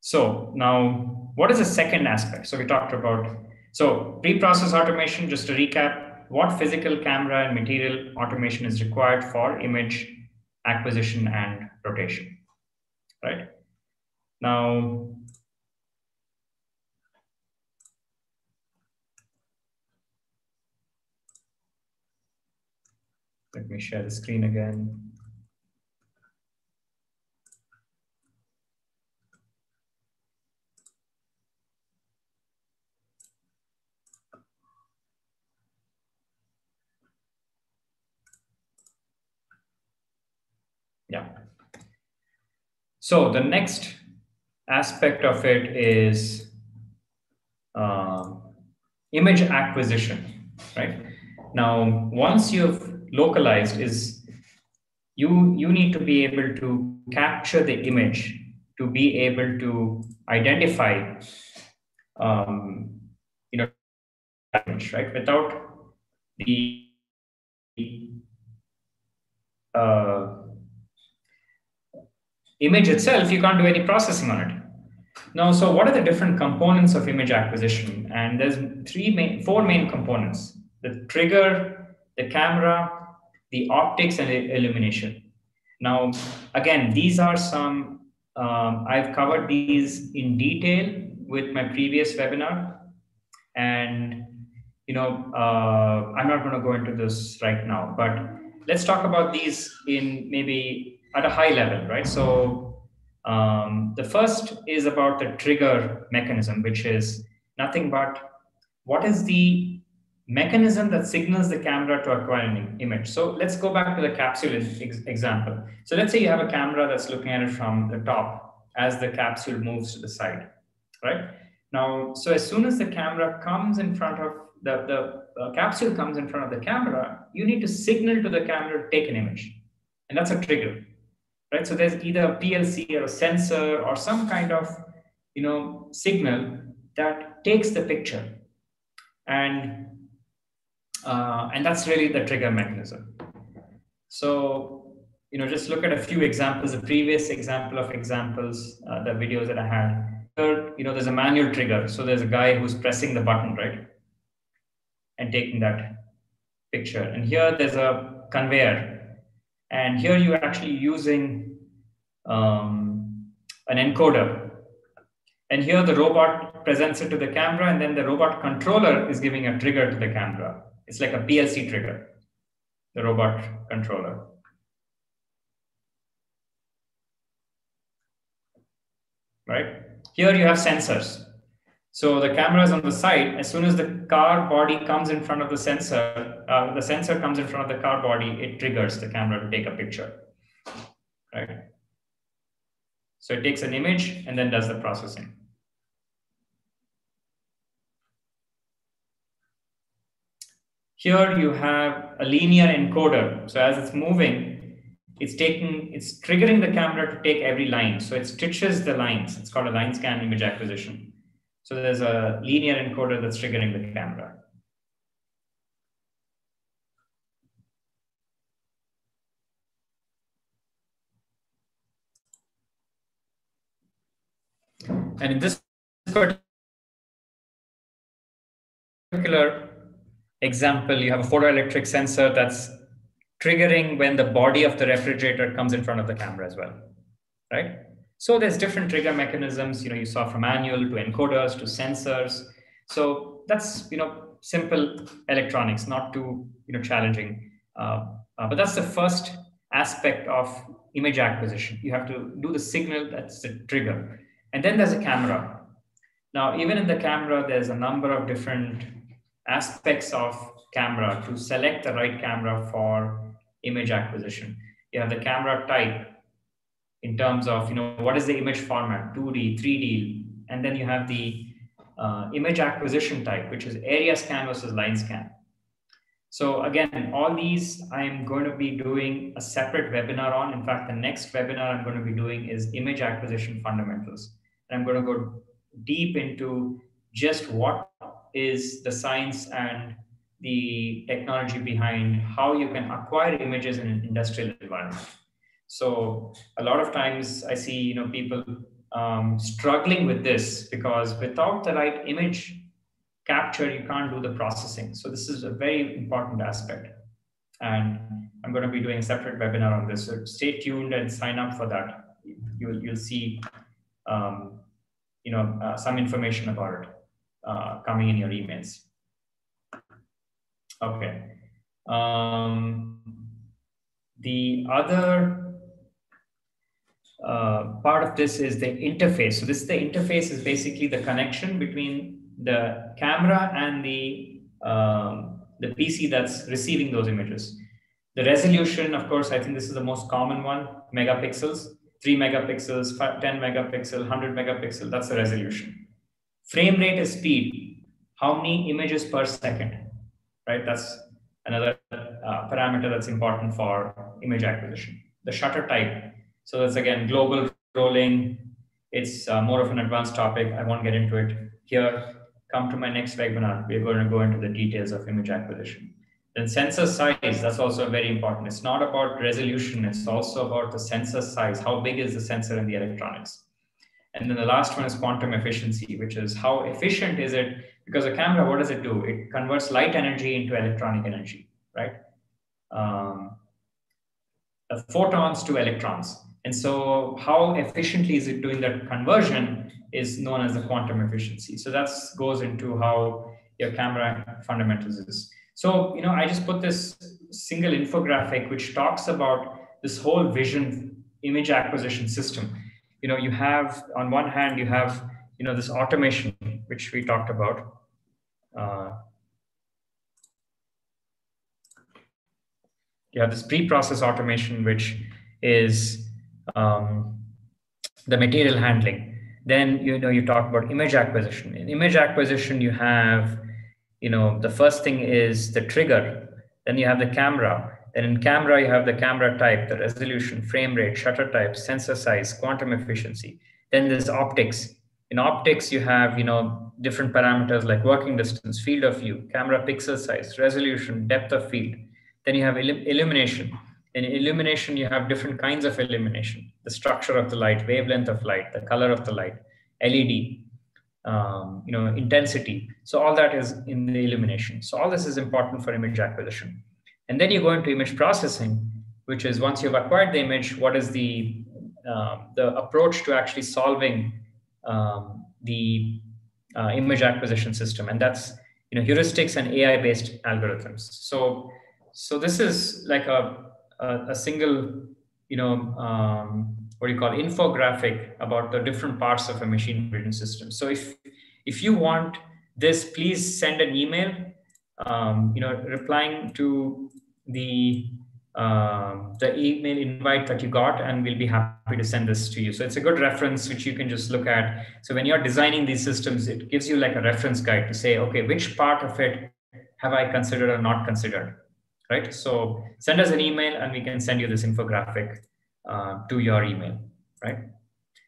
So now, what is the second aspect? So we talked about, so pre-process automation, just to recap, what physical camera and material automation is required for image acquisition and rotation, right? Now, let me share the screen again. Yeah. So the next aspect of it is uh, image acquisition, right? Now, once you've localized is you, you need to be able to capture the image to be able to identify, um, you know, image, right? Without the uh, image itself, you can't do any processing on it. Now, so what are the different components of image acquisition? And there's three main, four main components: the trigger, the camera, the optics, and the illumination. Now, again, these are some. Um, I've covered these in detail with my previous webinar, and you know, uh, I'm not going to go into this right now, but let's talk about these in maybe at a high level, right? So um, the first is about the trigger mechanism, which is nothing but what is the mechanism that signals the camera to acquire an image. So let's go back to the capsule ex example. So let's say you have a camera that's looking at it from the top as the capsule moves to the side, right? Now, so as soon as the camera comes in front of the, the uh, capsule comes in front of the camera, you need to signal to the camera to take an image. And that's a trigger, right? So there's either a PLC or a sensor or some kind of, you know, signal that takes the picture. And, uh, and that's really the trigger mechanism. So, you know, just look at a few examples, the previous example of examples, uh, the videos that I had. Here, you know, there's a manual trigger. So there's a guy who's pressing the button, right? and taking that picture. And here there's a conveyor. And here you're actually using um, an encoder. And here the robot presents it to the camera, and then the robot controller is giving a trigger to the camera. It's like a PLC trigger, the robot controller. Right? Here you have sensors. So the camera is on the side. As soon as the car body comes in front of the sensor, uh, the sensor comes in front of the car body, it triggers the camera to take a picture, right? So it takes an image and then does the processing. Here you have a linear encoder. So as it's moving, it's taking, it's triggering the camera to take every line. So it stitches the lines. It's called a line scan image acquisition. So there's a linear encoder that's triggering the camera. And in this particular example, you have a photoelectric sensor that's triggering when the body of the refrigerator comes in front of the camera as well, right? So there's different trigger mechanisms, you know, you saw from manual to encoders to sensors. So that's, you know, simple electronics, not too, you know, challenging. Uh, uh, but that's the first aspect of image acquisition. You have to do the signal, that's the trigger. And then there's a camera. Now, even in the camera, there's a number of different aspects of camera to select the right camera for image acquisition. You have the camera type, in terms of you know what is the image format? 2d 3d and then you have the uh, image acquisition type which is area scan versus line scan. So again all these i'm going to be doing a separate webinar on. In fact the next webinar i'm going to be doing is image acquisition fundamentals. And i'm going to go deep into just what is the science and the technology behind how you can acquire images in an industrial environment so a lot of times I see you know people um, struggling with this because without the right image capture, you can't do the processing. So this is a very important aspect. And I'm going to be doing a separate webinar on this. So stay tuned and sign up for that. You'll, you'll see um, you know, uh, some information about it uh, coming in your emails. Okay. Um, the other uh, part of this is the interface. So this the interface is basically the connection between the camera and the um, the PC that's receiving those images. The resolution, of course, I think this is the most common one: megapixels, three megapixels, five, 10 megapixel, 100 megapixel. That's the resolution. Frame rate is speed. How many images per second? Right. That's another uh, parameter that's important for image acquisition. The shutter type. So that's again global rolling. It's uh, more of an advanced topic. I won't get into it here. Come to my next webinar. We're going to go into the details of image acquisition. Then sensor size, that's also very important. It's not about resolution, it's also about the sensor size. How big is the sensor in the electronics? And then the last one is quantum efficiency, which is how efficient is it? Because a camera, what does it do? It converts light energy into electronic energy, right? Um, photons to electrons. And so how efficiently is it doing that conversion is known as the quantum efficiency. So that goes into how your camera fundamentals is. So, you know, I just put this single infographic which talks about this whole vision image acquisition system. You know, you have on one hand, you have, you know, this automation, which we talked about. Uh, you have this pre-process automation, which is um, the material handling. Then, you know, you talk about image acquisition. In image acquisition, you have you know the first thing is the trigger then you have the camera then in camera you have the camera type the resolution frame rate shutter type sensor size quantum efficiency then there's optics in optics you have you know different parameters like working distance field of view camera pixel size resolution depth of field then you have illumination in illumination you have different kinds of illumination the structure of the light wavelength of light the color of the light led um, you know, intensity. So all that is in the illumination. So all this is important for image acquisition. And then you go into image processing, which is once you've acquired the image, what is the uh, the approach to actually solving um, the uh, image acquisition system, and that's you know heuristics and AI-based algorithms. So so this is like a a, single you know um, what do you call infographic about the different parts of a machine vision system. So if if you want this, please send an email, um, you know, replying to the um, the email invite that you got, and we'll be happy to send this to you. So it's a good reference which you can just look at. So when you're designing these systems, it gives you like a reference guide to say, okay, which part of it have I considered or not considered, right? So send us an email, and we can send you this infographic uh, to your email, right?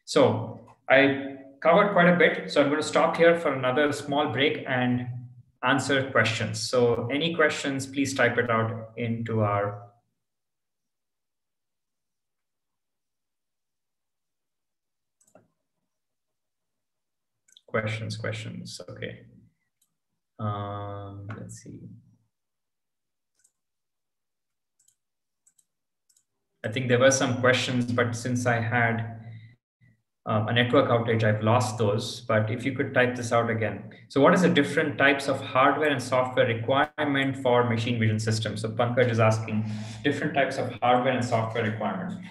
So I covered quite a bit. So I'm going to stop here for another small break and answer questions. So any questions, please type it out into our questions, questions. Okay. Um, let's see. I think there were some questions, but since I had um, a network outage, I've lost those. But if you could type this out again. So what is the different types of hardware and software requirement for machine vision systems? So Pankaj is asking different types of hardware and software requirement.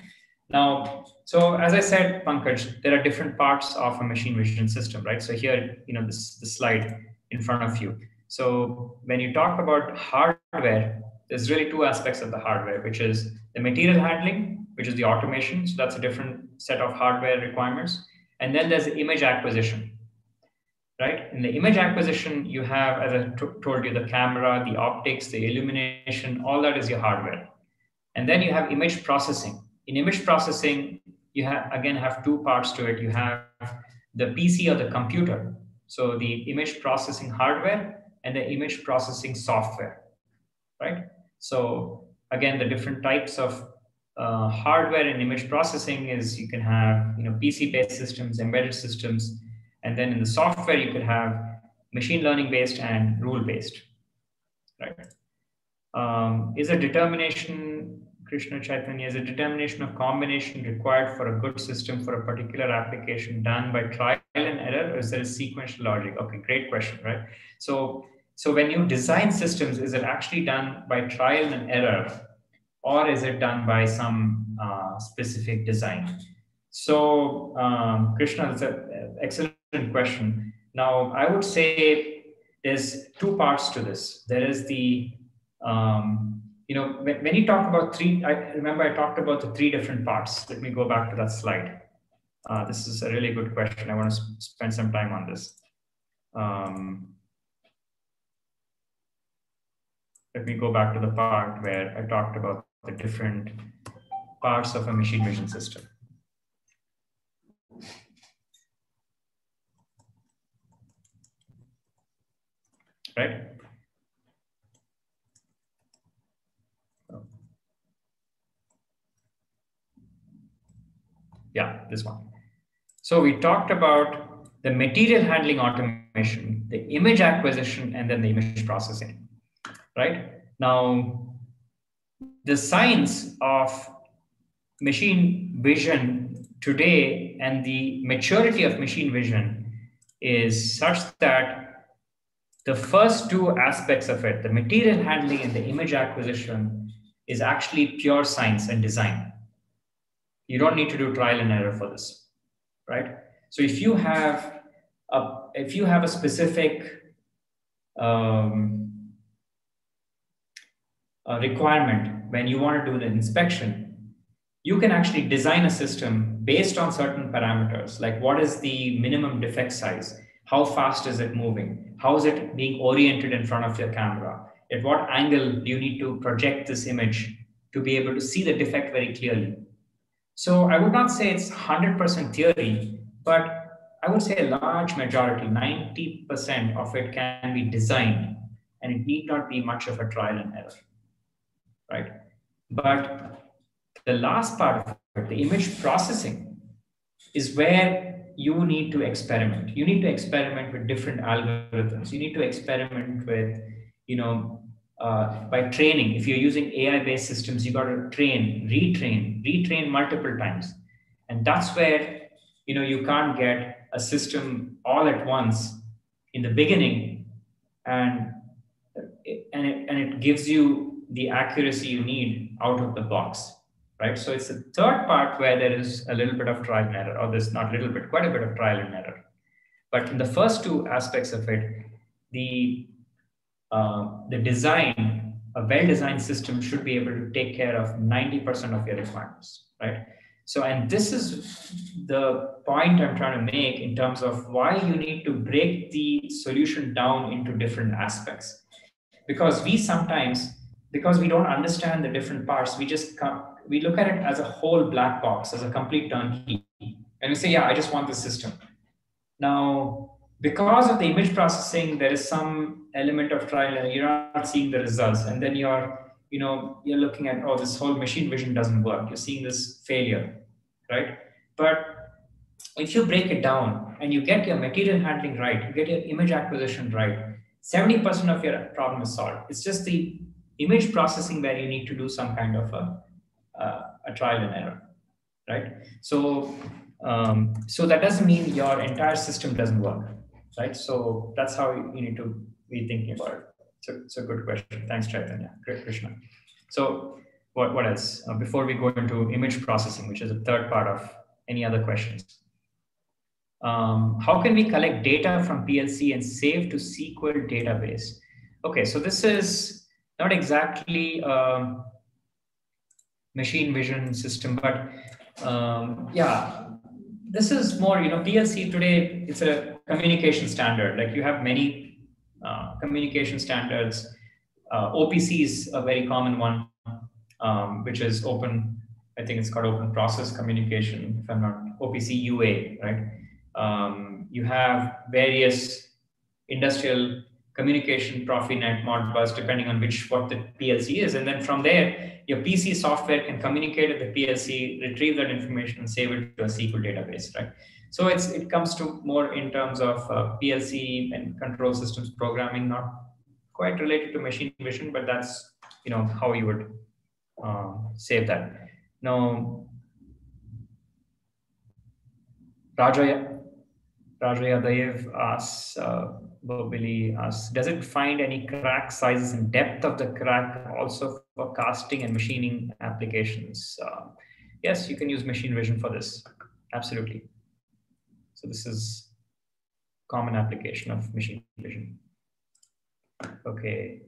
Now, so as I said, Pankaj, there are different parts of a machine vision system, right? So here, you know, this, this slide in front of you. So when you talk about hardware, there's really two aspects of the hardware, which is the material handling, which is the automation. So that's a different set of hardware requirements. And then there's the image acquisition, right? In the image acquisition, you have, as I told you, the camera, the optics, the illumination, all that is your hardware. And then you have image processing. In image processing, you have again have two parts to it. You have the PC or the computer. So the image processing hardware and the image processing software, right? So again, the different types of uh, hardware and image processing is you can have you know PC-based systems, embedded systems, and then in the software you could have machine learning based and rule based. Right? Um, is a determination, Krishna Chaitanya, is a determination of combination required for a good system for a particular application done by trial and error, or is there a sequential logic? Okay, great question, right? So so when you design systems, is it actually done by trial and error, or is it done by some uh, specific design? So um, Krishna, that's an excellent question. Now, I would say there's two parts to this. There is the, um, you know, when, when you talk about three, I remember I talked about the three different parts. Let me go back to that slide. Uh, this is a really good question. I want to spend some time on this. Um, let me go back to the part where I talked about the different parts of a machine vision system. Right? Yeah, this one. So we talked about the material handling automation, the image acquisition, and then the image processing, right? Now, the science of machine vision today and the maturity of machine vision is such that the first two aspects of it, the material handling and the image acquisition, is actually pure science and design. You don't need to do trial and error for this, right? So if you have a if you have a specific um, a requirement when you want to do the inspection, you can actually design a system based on certain parameters, like what is the minimum defect size, how fast is it moving, how is it being oriented in front of your camera, at what angle do you need to project this image to be able to see the defect very clearly. So I would not say it's 100% theory, but I would say a large majority, 90% of it can be designed and it need not be much of a trial and error, right? But the last part of it, the image processing, is where you need to experiment. You need to experiment with different algorithms. You need to experiment with, you know, uh, by training. If you're using AI-based systems, you got to train, retrain, retrain multiple times, and that's where you know you can't get a system all at once in the beginning, and and it, and it gives you the accuracy you need out of the box, right? So it's the third part where there is a little bit of trial and error, or there's not a little bit, quite a bit of trial and error. But in the first two aspects of it, the uh, the design, a well-designed system should be able to take care of 90% of your requirements, right? So, and this is the point I'm trying to make in terms of why you need to break the solution down into different aspects. Because we sometimes, because we don't understand the different parts, we just come, we look at it as a whole black box, as a complete turnkey. And we say, yeah, I just want the system. Now, because of the image processing, there is some element of trial and you're not seeing the results. And then you're, you know, you're looking at, oh, this whole machine vision doesn't work. You're seeing this failure, right? But if you break it down and you get your material handling right, you get your image acquisition right, 70% of your problem is solved. It's just the image processing where you need to do some kind of a, uh, a trial and error, right? So, um, so that doesn't mean your entire system doesn't work right? So that's how you need to be thinking about it. So it's a good question. Thanks, Chaitanya. Great, Krishna. So what, what else? Uh, before we go into image processing, which is a third part of any other questions. Um, how can we collect data from PLC and save to SQL database? Okay, so this is not exactly a machine vision system, but um, yeah, this is more, you know, PLC today, it's a communication standard. Like you have many uh, communication standards. Uh, OPC is a very common one, um, which is open. I think it's called Open Process Communication. If I'm not OPC UA, right? Um, you have various industrial communication, Profinet, Modbus, depending on which what the PLC is, and then from there, your PC software can communicate with the PLC, retrieve that information, and save it to a SQL database, right? So it's it comes to more in terms of uh, PLC and control systems programming, not quite related to machine vision, but that's you know how you would uh, save that. Now, Rajaya Rajaya Dayev asks, uh, verbally asks, does it find any crack sizes and depth of the crack also for casting and machining applications? Uh, yes, you can use machine vision for this. Absolutely. So this is common application of machine vision. Okay.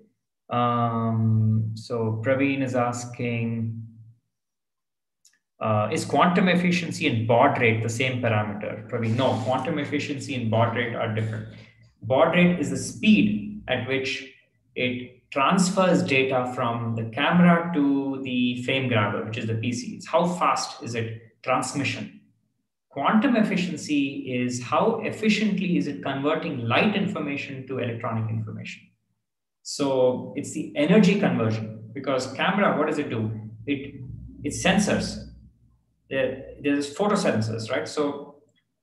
Um, so Praveen is asking, uh, is quantum efficiency and baud rate the same parameter? Praveen, no, quantum efficiency and baud rate are different. Baud rate is the speed at which it transfers data from the camera to the frame grabber, which is the PC. It's how fast is it transmission. Quantum efficiency is how efficiently is it converting light information to electronic information. So it's the energy conversion because camera, what does it do? It it sensors. There, there's photosensors, right? So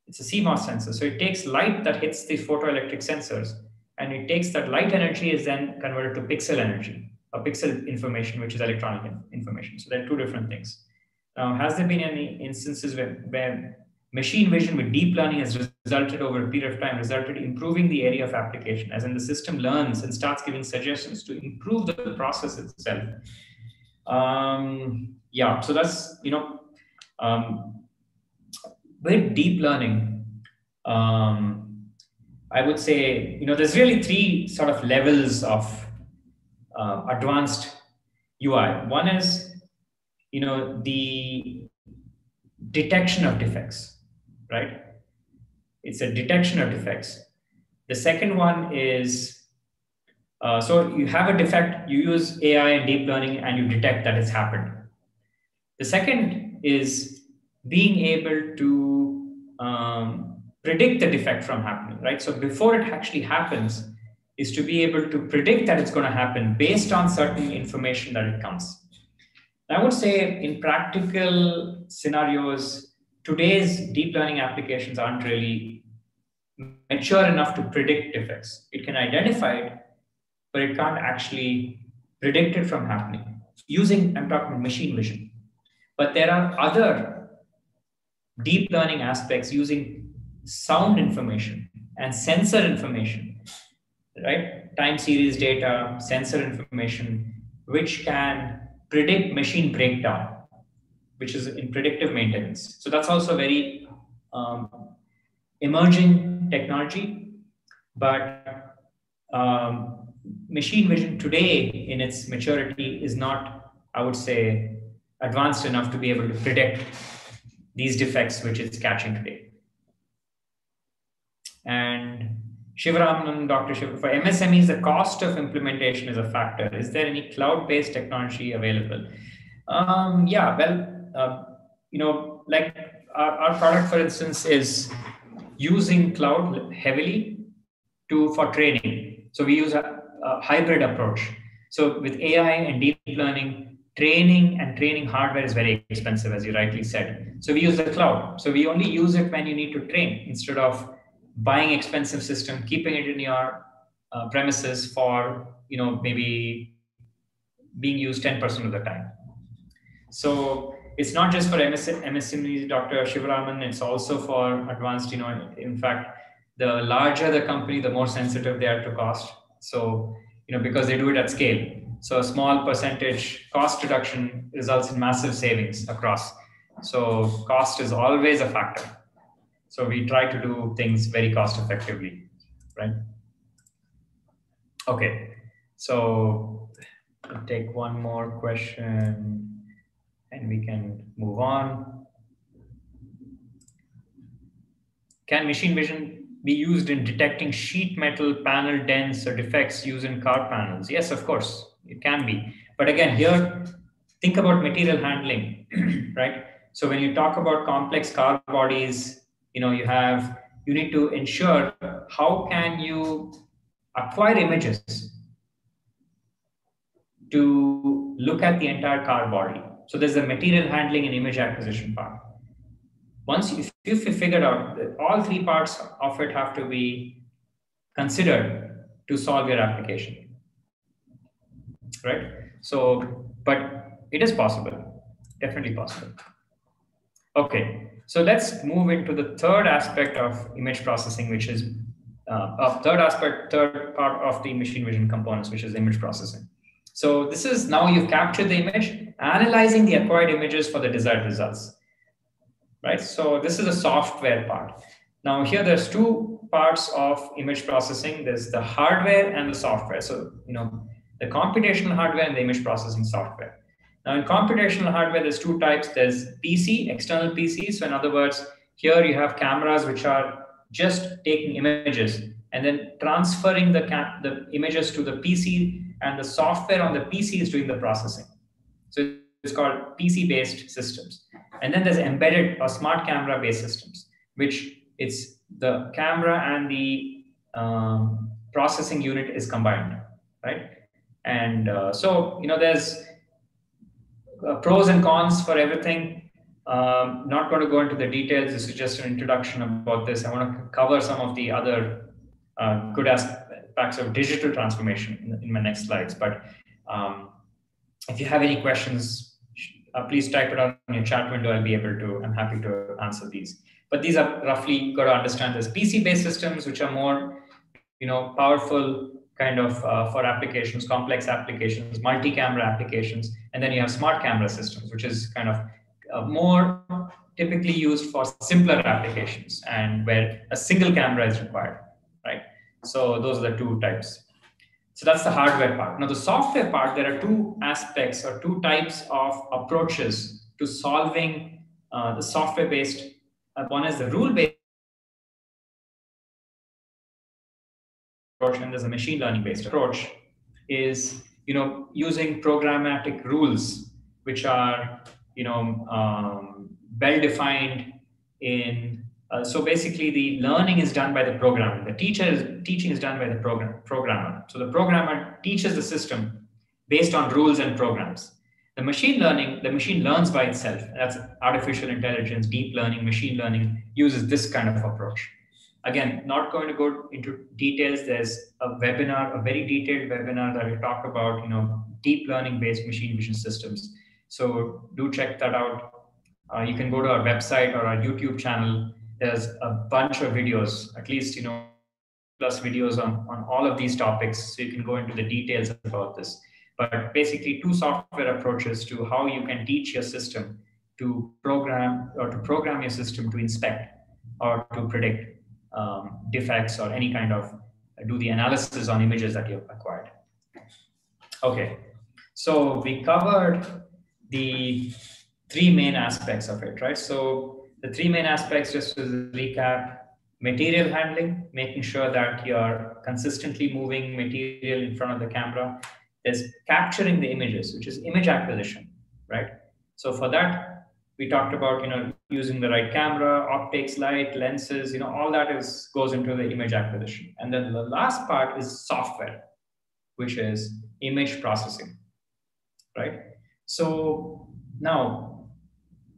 it's a CMOS sensor. So it takes light that hits the photoelectric sensors and it takes that light energy is then converted to pixel energy, a pixel information, which is electronic information. So there are two different things. Now, has there been any instances where, where machine vision with deep learning has resulted over a period of time, resulted improving the area of application, as in the system learns and starts giving suggestions to improve the process itself? Um, yeah, so that's, you know, um, with deep learning, um, I would say, you know, there's really three sort of levels of uh, advanced AI. One is, you know, the detection of defects, right? It's a detection of defects. The second one is, uh, so you have a defect, you use AI and deep learning, and you detect that it's happened. The second is being able to um, predict the defect from happening, right? So before it actually happens, is to be able to predict that it's going to happen based on certain information that it comes. I would say in practical scenarios, today's deep learning applications aren't really mature enough to predict defects. It can identify it, but it can't actually predict it from happening using, I'm talking machine vision. But there are other deep learning aspects using sound information and sensor information, right? Time series data, sensor information, which can predict machine breakdown, which is in predictive maintenance. So that's also very um, emerging technology, but um, machine vision today in its maturity is not, I would say, advanced enough to be able to predict these defects which it's catching today. And Shivaraman, Dr. Shiv, for MSMEs, the cost of implementation is a factor. Is there any cloud-based technology available? Um, yeah, well, uh, you know, like our, our product, for instance, is using cloud heavily to for training. So we use a, a hybrid approach. So with AI and deep learning, training and training hardware is very expensive, as you rightly said. So we use the cloud. So we only use it when you need to train instead of buying expensive system, keeping it in your uh, premises for you know maybe being used 10% of the time. So it's not just for MS, MSMEs, Dr. Shivaraman, it's also for advanced, you know, in fact, the larger the company, the more sensitive they are to cost. So, you know, because they do it at scale. So a small percentage cost reduction results in massive savings across. So cost is always a factor. So we try to do things very cost effectively, right? Okay, so I'll take one more question and we can move on. Can machine vision be used in detecting sheet metal panel dents or defects used in car panels? Yes, of course, it can be. But again, here, think about material handling, right? So when you talk about complex car bodies, you know you have you need to ensure how can you acquire images to look at the entire car body so there's a material handling and image acquisition part once you, if you figured out that all three parts of it have to be considered to solve your application right so but it is possible definitely possible okay so let's move into the third aspect of image processing, which is uh, third aspect, third part of the machine vision components, which is image processing. So this is now you've captured the image, analyzing the acquired images for the desired results, right? So this is a software part. Now here there's two parts of image processing. There's the hardware and the software. So, you know, the computational hardware and the image processing software. Now in computational hardware, there's two types. There's PC, external PCs. So in other words, here you have cameras which are just taking images and then transferring the, the images to the PC, and the software on the PC is doing the processing. So it's called PC-based systems. And then there's embedded or smart camera-based systems, which it's the camera and the um, processing unit is combined, right? And uh, so, you know, there's uh, pros and cons for everything. Um, not going to go into the details. This is just an introduction about this. I want to cover some of the other uh, good aspects of digital transformation in, in my next slides. But um, if you have any questions, uh, please type it out in your chat window. I'll be able to, I'm happy to answer these. But these are roughly got to understand this PC-based systems, which are more, you know, powerful kind of uh, for applications, complex applications, multi-camera applications, and then you have smart camera systems, which is kind of uh, more typically used for simpler applications and where a single camera is required, right? So those are the two types. So that's the hardware part. Now the software part, there are two aspects or two types of approaches to solving uh, the software-based. Uh, one is the rule-based approach, and there's a machine learning-based approach. Is you know using programmatic rules, which are you know um, well defined in uh, so basically, the learning is done by the programmer. The teacher is, teaching is done by the program, programmer. So the programmer teaches the system based on rules and programs. The machine learning, the machine learns by itself. That's artificial intelligence, deep learning, machine learning uses this kind of approach. Again, not going to go into details. There's a webinar, a very detailed webinar that we talk about, you know, deep learning based machine vision systems. So do check that out. Uh, you can go to our website or our YouTube channel there's a bunch of videos, at least, you know, plus videos on, on all of these topics. So you can go into the details about this. But basically two software approaches to how you can teach your system to program or to program your system to inspect or to predict um, defects or any kind of do the analysis on images that you've acquired. Okay, so we covered the three main aspects of it, right? So the three main aspects, just to recap, material handling, making sure that you're consistently moving material in front of the camera. There's capturing the images, which is image acquisition, right? So for that, we talked about, you know, using the right camera, optics, light, lenses, you know, all that is goes into the image acquisition. And then the last part is software, which is image processing, right? So now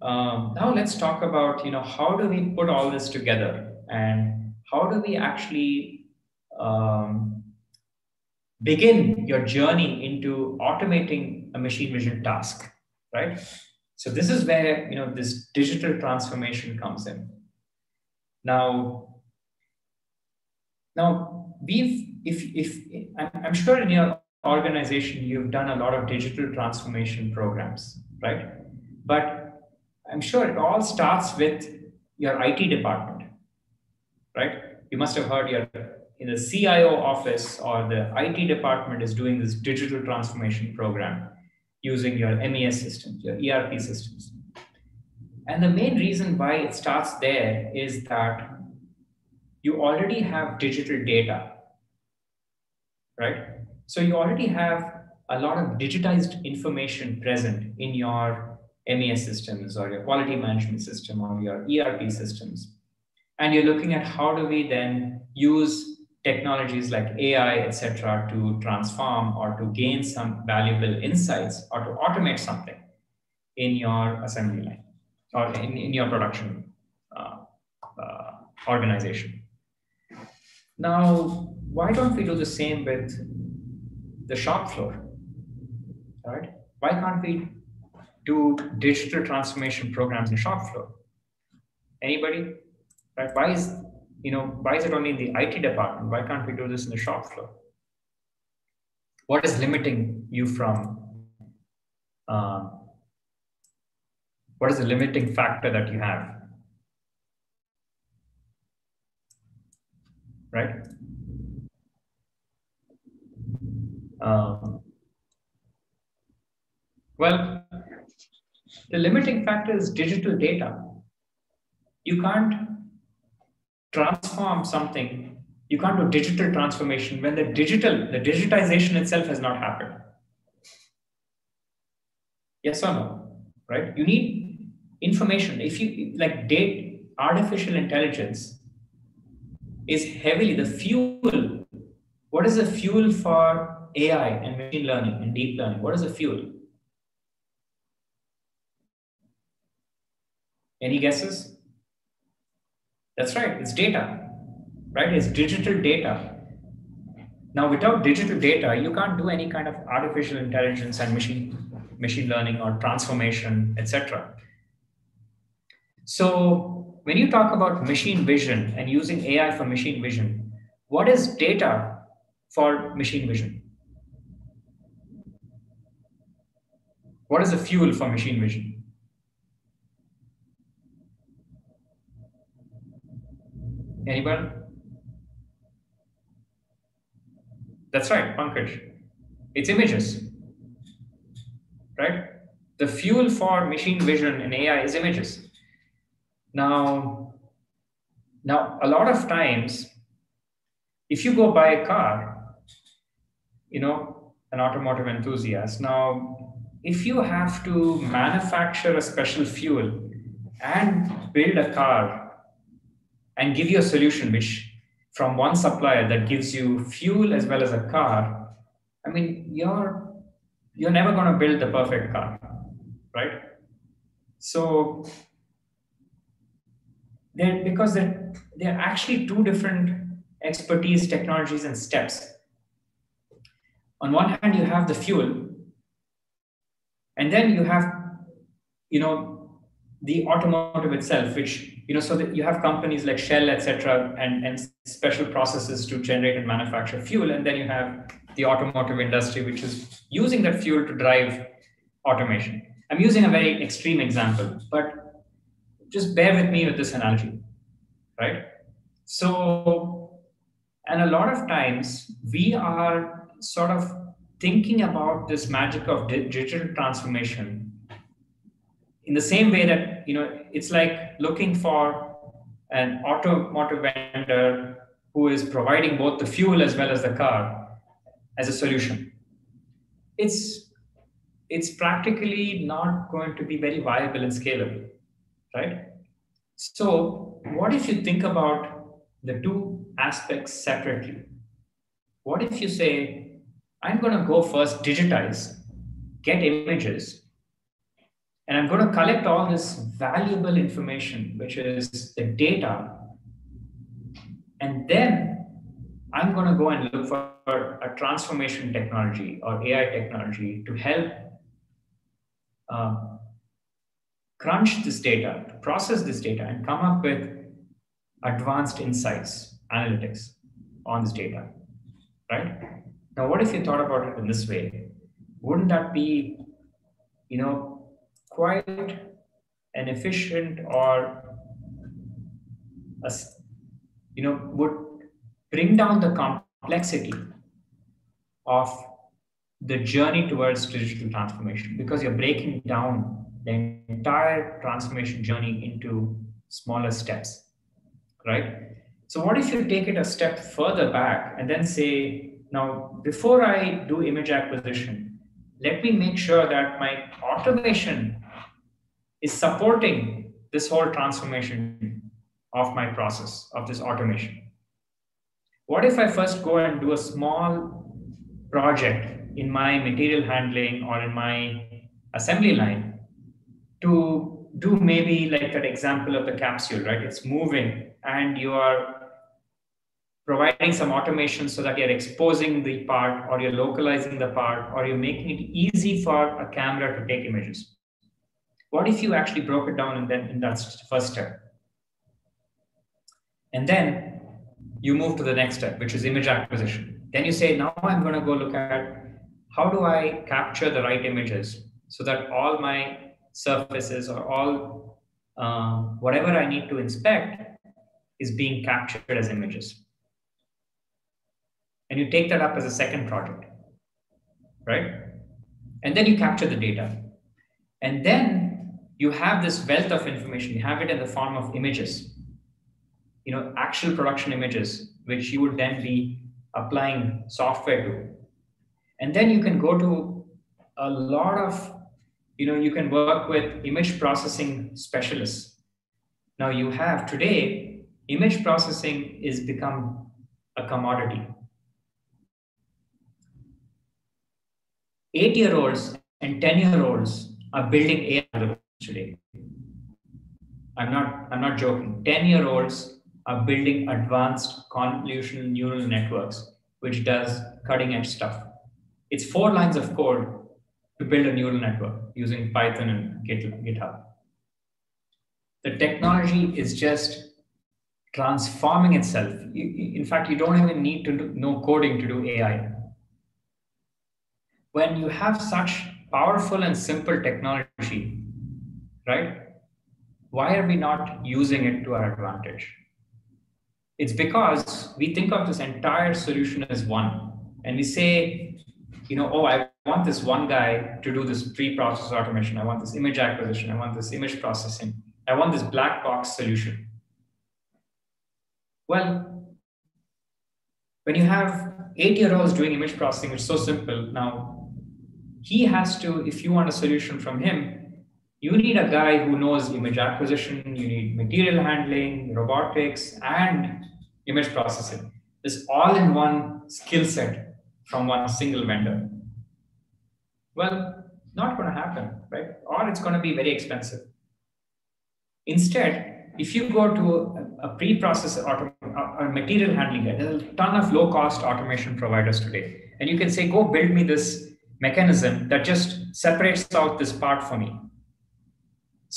um, now let's talk about you know how do we put all this together and how do we actually um, begin your journey into automating a machine vision task, right? So this is where you know this digital transformation comes in. Now, now we've if if I'm sure in your organization you've done a lot of digital transformation programs, right? But I'm sure it all starts with your IT department, right? You must have heard your in the CIO office or the IT department is doing this digital transformation program using your MES systems, your ERP systems. And the main reason why it starts there is that you already have digital data, right? So you already have a lot of digitized information present in your MES systems or your quality management system or your ERP systems. And you're looking at how do we then use technologies like AI, etc., to transform or to gain some valuable insights or to automate something in your assembly line or in, in your production uh, uh, organization. Now, why don't we do the same with the shop floor? Right? Why can't we do digital transformation programs in shop floor? Anybody? Right? Why is you know why is it only in the IT department? Why can't we do this in the shop floor? What is limiting you from? Uh, what is the limiting factor that you have? Right? Um, well, the limiting factor is digital data. You can't transform something You can't do digital transformation when the digital, the digitization itself has not happened. Yes or no? Right? You need information. If you like date artificial intelligence is heavily the fuel. What is the fuel for AI and machine learning and deep learning? What is the fuel? Any guesses? That's right, it's data, right? It's digital data. Now, without digital data, you can't do any kind of artificial intelligence and machine, machine learning or transformation, etc. So when you talk about machine vision and using AI for machine vision, what is data for machine vision? What is the fuel for machine vision? Anyone? That's right, Pankaj. It's images, right? The fuel for machine vision and AI is images. Now, now a lot of times, if you go buy a car, you know, an automotive enthusiast. Now, if you have to manufacture a special fuel and build a car and give you a solution which from one supplier that gives you fuel as well as a car i mean you're you're never going to build the perfect car right? So they're because they're, they're actually two different expertise technologies and steps. On one hand you have the fuel and then you have you know the automotive itself, which you know, so that you have companies like Shell, etc., and and special processes to generate and manufacture fuel, and then you have the automotive industry, which is using that fuel to drive automation. I'm using a very extreme example, but just bear with me with this analogy, right? So, and a lot of times we are sort of thinking about this magic of digital transformation in the same way that you know it's like looking for an automotive vendor who is providing both the fuel as well as the car as a solution. It's it's practically not going to be very viable and scalable right? So what if you think about the two aspects separately? What if you say i'm going to go first digitize get images and I'm going to collect all this valuable information, which is the data. And then I'm going to go and look for a transformation technology or AI technology to help uh, crunch this data, to process this data, and come up with advanced insights, analytics on this data. Right? Now, what if you thought about it in this way? Wouldn't that be, you know, quite an efficient or a, you know would bring down the complexity of the journey towards digital transformation because you're breaking down the entire transformation journey into smaller steps right? So what if you take it a step further back and then say now before i do image acquisition let me make sure that my automation is supporting this whole transformation of my process, of this automation. What if I first go and do a small project in my material handling or in my assembly line to do maybe like that example of the capsule, right? It's moving and you are providing some automation so that you're exposing the part or you're localizing the part or you're making it easy for a camera to take images. What if you actually broke it down and then in that first step? And then you move to the next step, which is image acquisition. Then you say, now I'm going to go look at how do I capture the right images so that all my surfaces or all uh, whatever I need to inspect is being captured as images. And you take that up as a second project, right? And then you capture the data. And then you have this wealth of information you have it in the form of images you know actual production images which you would then be applying software to. And then you can go to a lot of, you know, you can work with image processing specialists. Now you have today, image processing is become a commodity. Eight year olds and 10 year olds are building AI today. I'm not, I'm not joking. 10 year olds are building advanced convolutional neural networks, which does cutting edge stuff. It's four lines of code to build a neural network using Python and GitHub. The technology is just transforming itself. In fact, you don't even need to know coding to do AI. When you have such powerful and simple technology, right? Why are we not using it to our advantage? It's because we think of this entire solution as one. And we say, you know, oh, I want this one guy to do this pre-process automation. I want this image acquisition. I want this image processing. I want this black box solution. Well, when you have eight year olds doing image processing, it's so simple. Now, he has to, if you want a solution from him, you need a guy who knows image acquisition, you need material handling, robotics, and image processing. This all in one skill set from one single vendor. Well, not going to happen, right? Or it's going to be very expensive. Instead, if you go to a, pre-process or material handling guy, there's a ton of low-cost automation providers today. And you can say, go build me this mechanism that just separates out this part for me.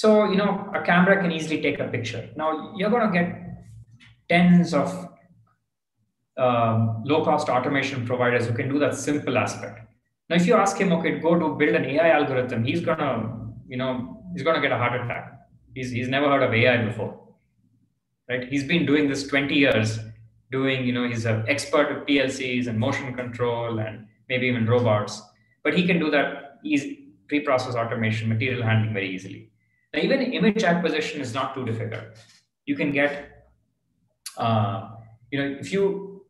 So, you know, a camera can easily take a picture. Now, you're going to get tens of um, low-cost automation providers who can do that simple aspect. Now, if you ask him, okay, go to build an AI algorithm, he's gonna, you know, he's gonna get a heart attack. He's he's never heard of AI before, right? He's been doing this 20 years, doing, you know, he's an expert with PLCs and motion control and maybe even robots, but he can do that easy pre-process automation, material handling very easily. Now, even image acquisition is not too difficult. You can get, uh, you know, if you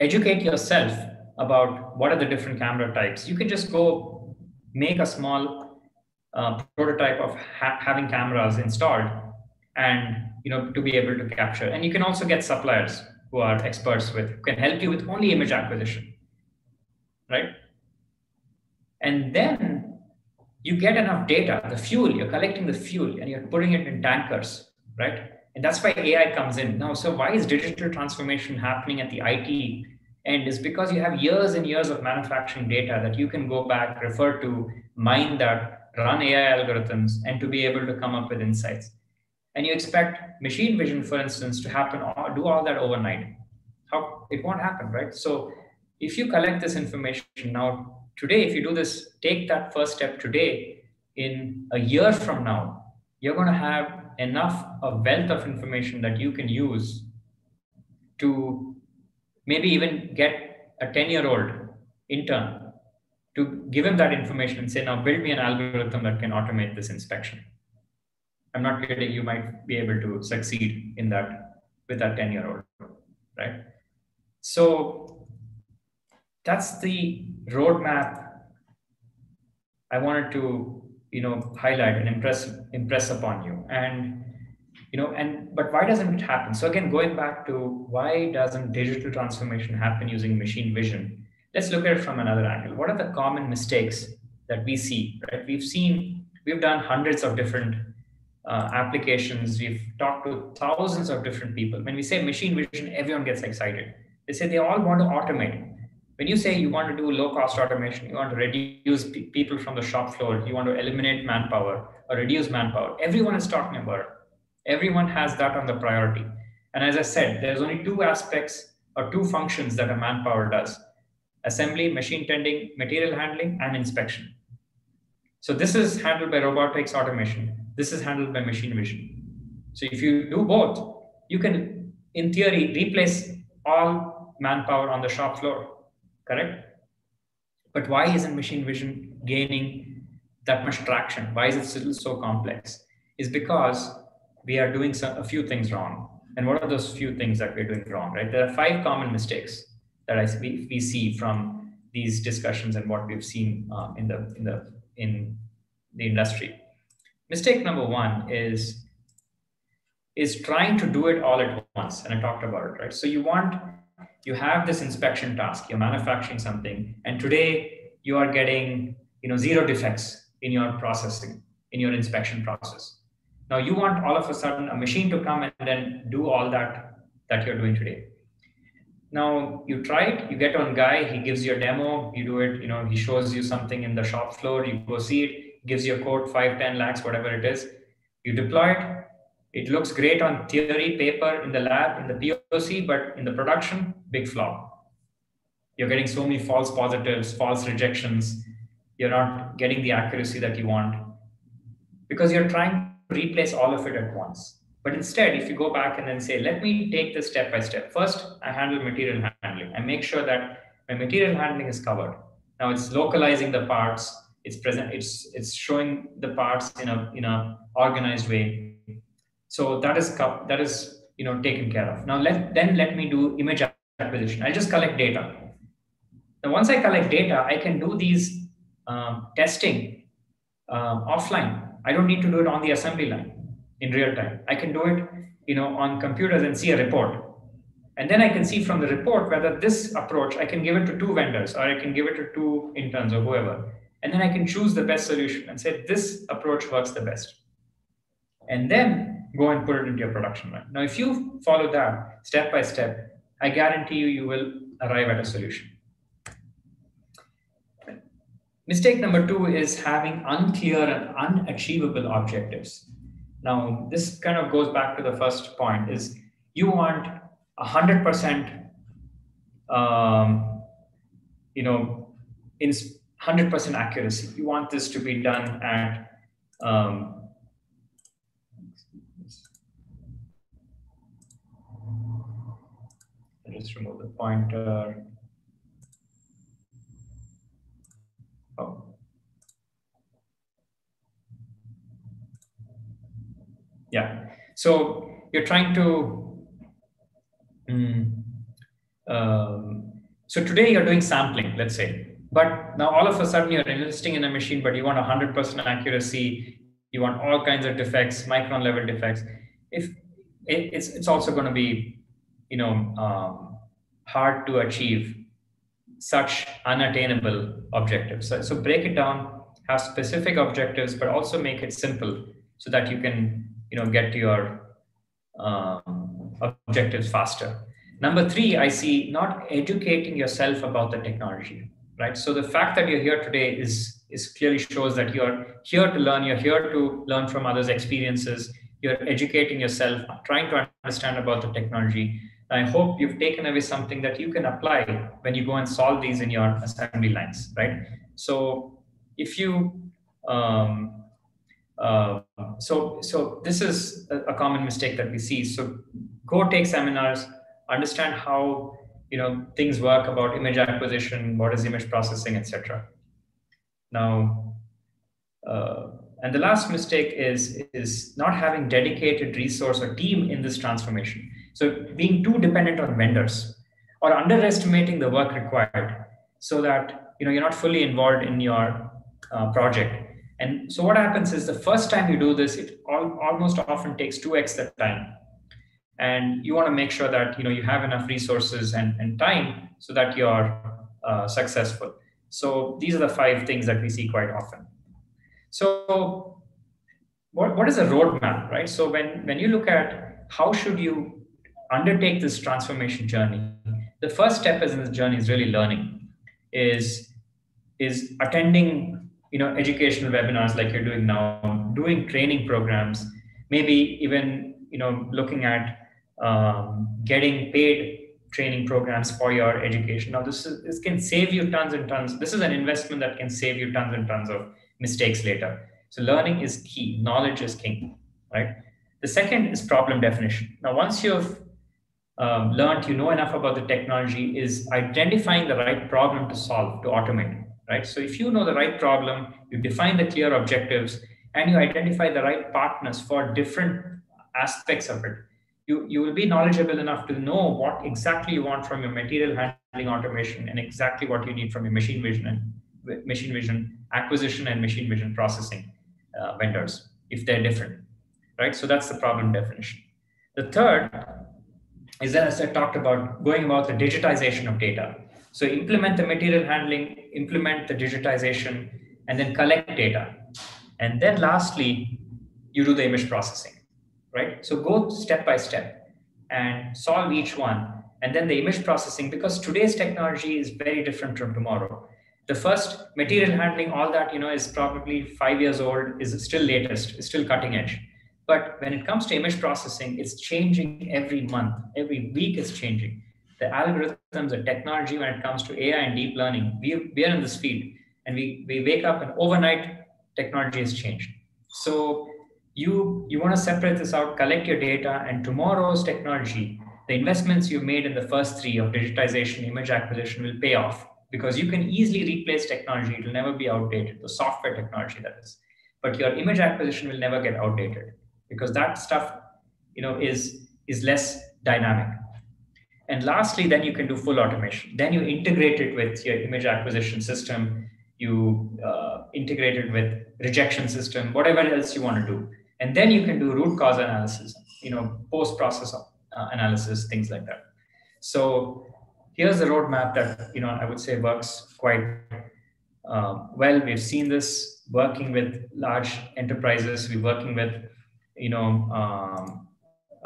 educate yourself about what are the different camera types, you can just go make a small uh, prototype of ha- having cameras installed and you know to be able to capture. And you can also get suppliers who are experts with who can help you with only image acquisition, right? And then you get enough data, the fuel, you're collecting the fuel and you're putting it in tankers, right? And that's why AI comes in. Now, so why is digital transformation happening at the IT end? Is because you have years and years of manufacturing data that you can go back, refer to, mine that, run AI algorithms, and to be able to come up with insights. And you expect machine vision, for instance, to happen, or do all that overnight. How it won't happen, right? So if you collect this information now, today, if you do this, take that first step today, in a year from now, you're going to have enough a wealth of information that you can use to maybe even get a 10 year old intern to give him that information and say, now build me an algorithm that can automate this inspection. I'm not kidding, you might be able to succeed in that with that 10 year old, right? So that's the roadmap I wanted to, you know, highlight and impress impress upon you. And you know and but why doesn't it happen? So again going back to why doesn't digital transformation happen using machine vision? Let's look at it from another angle. What are the common mistakes that we see right? We've seen we've done hundreds of different uh, applications. We've talked to thousands of different people. When we say machine vision everyone gets excited. They say they all want to automate when you say you want to do low cost automation you want to reduce people from the shop floor you want to eliminate manpower or reduce manpower everyone is talking about it Everyone has that on the priority. And as I said, there's only two aspects or two functions that a manpower does assembly, machine tending, material handling, and inspection. So this is handled by robotics automation. This is handled by machine vision. So if you do both, you can, in theory, replace all manpower on the shop floor, correct? But why isn't machine vision gaining that much traction? Why is it still so complex? Is because we are doing some, a few things wrong. and what are those few things that we're doing wrong, right? There are five common mistakes that I, we, we see from these discussions and what we've seen uh, in the in the in the industry. Mistake number one is is trying to do it all at once, and I talked about it, right? So you want you have this inspection task, you're manufacturing something, and today you are getting you know zero defects in your processing, in your inspection process. Now you want all of a sudden a machine to come and then do all that that you're doing today. Now you try it, you get on guy, he gives you a demo, you do it, you know, he shows you something in the shop floor, you go see it, gives you a quote five, 10 lakhs, whatever it is. You deploy it, it looks great on theory, paper, in the lab, in the POC, but in the production, big flop. You're getting so many false positives, false rejections. You're not getting the accuracy that you want because you're trying to replace all of it at once. But instead, if you go back and then say, let me take this step by step. First, I handle material handling. I make sure that my material handling is covered. Now it's localizing the parts. It's present. It's it's showing the parts in a in a organized way. So that is that is you know taken care of. Now let then let me do image acquisition. I'll just collect data. Now once I collect data, I can do these um, testing um, offline. I don't need to do it on the assembly line in real time. I can do it, you know, on computers and see a report. And then I can see from the report whether this approach, I can give it to two vendors or I can give it to two interns or whoever. And then I can choose the best solution and say, this approach works the best. And then go and put it into your production line. Now, if you follow that step by step, I guarantee you, you will arrive at a solution. Mistake number two is having unclear and unachievable objectives. Now, this kind of goes back to the first point is you want 100% um, you know, in 100% accuracy. You want this to be done at um, just remove the pointer. Oh. Yeah. So you're trying to. Mm, um, so today you're doing sampling, let's say, but now all of a sudden you're investing in a machine, but you want 100% accuracy. You want all kinds of defects, micron level defects. If it, it's it's also going to be, you know, um, hard to achieve such unattainable objectives. So, so break it down, have specific objectives, but also make it simple so that you can you know get to your um, objectives faster. Number three, I see not educating yourself about the technology, right? So the fact that you're here today is is clearly shows that you're here to learn. You're here to learn from others' experiences. You're educating yourself, trying to understand about the technology. I hope you've taken away something that you can apply when you go and solve these in your assembly lines, right? So if you um, uh, so so this is a, common mistake that we see. So go take seminars, understand how you know things work about image acquisition, what is image processing, etc. Now, uh, and the last mistake is is not having dedicated resource or team in this transformation. So being too dependent on vendors or underestimating the work required so that you know you're not fully involved in your uh, project. And so what happens is the first time you do this, it almost often takes 2x the time. And you want to make sure that you know you have enough resources and, and time so that you're uh, successful. So these are the five things that we see quite often. So what, what is a roadmap, right? So when, when you look at how should you undertake this transformation journey, the first step is in this journey is really learning, is is attending you know educational webinars like you're doing now, doing training programs, maybe even you know looking at um, getting paid training programs for your education. Now this is, this can save you tons and tons. This is an investment that can save you tons and tons of mistakes later. So learning is key. Knowledge is king, right? The second is problem definition. Now, once you've um, learned you know enough about the technology is identifying the right problem to solve to automate right so if you know the right problem you define the clear objectives and you identify the right partners for different aspects of it you, you will be knowledgeable enough to know what exactly you want from your material handling automation and exactly what you need from your machine vision and machine vision acquisition and machine vision processing uh, vendors if they're different, right? So that's the problem definition. The third is then as I talked about going about the digitization of data. So implement the material handling, implement the digitization, and then collect data. And then lastly, you do the image processing, right? So go step by step and solve each one. And then the image processing, because today's technology is very different from tomorrow. The first material handling, all that, you know, is probably five years old, is still latest, is still cutting edge. But when it comes to image processing, it's changing every month, every week is changing. The algorithms, the technology, when it comes to AI and deep learning, we, we are in this field and we, we wake up and overnight technology has changed. So you, you want to separate this out, collect your data, and tomorrow's technology, the investments you've made in the first three of digitization, image acquisition will pay off because you can easily replace technology. It will never be outdated, the software technology that is. But your image acquisition will never get outdated because that stuff you know is is less dynamic. And lastly then you can do full automation. Then you integrate it with your image acquisition system. You uh, integrate it with rejection system whatever else you want to do. And then you can do root cause analysis you know post process uh, analysis things like that. So here's the roadmap that you know i would say works quite uh, well. We've seen this working with large enterprises. We're working with you know um,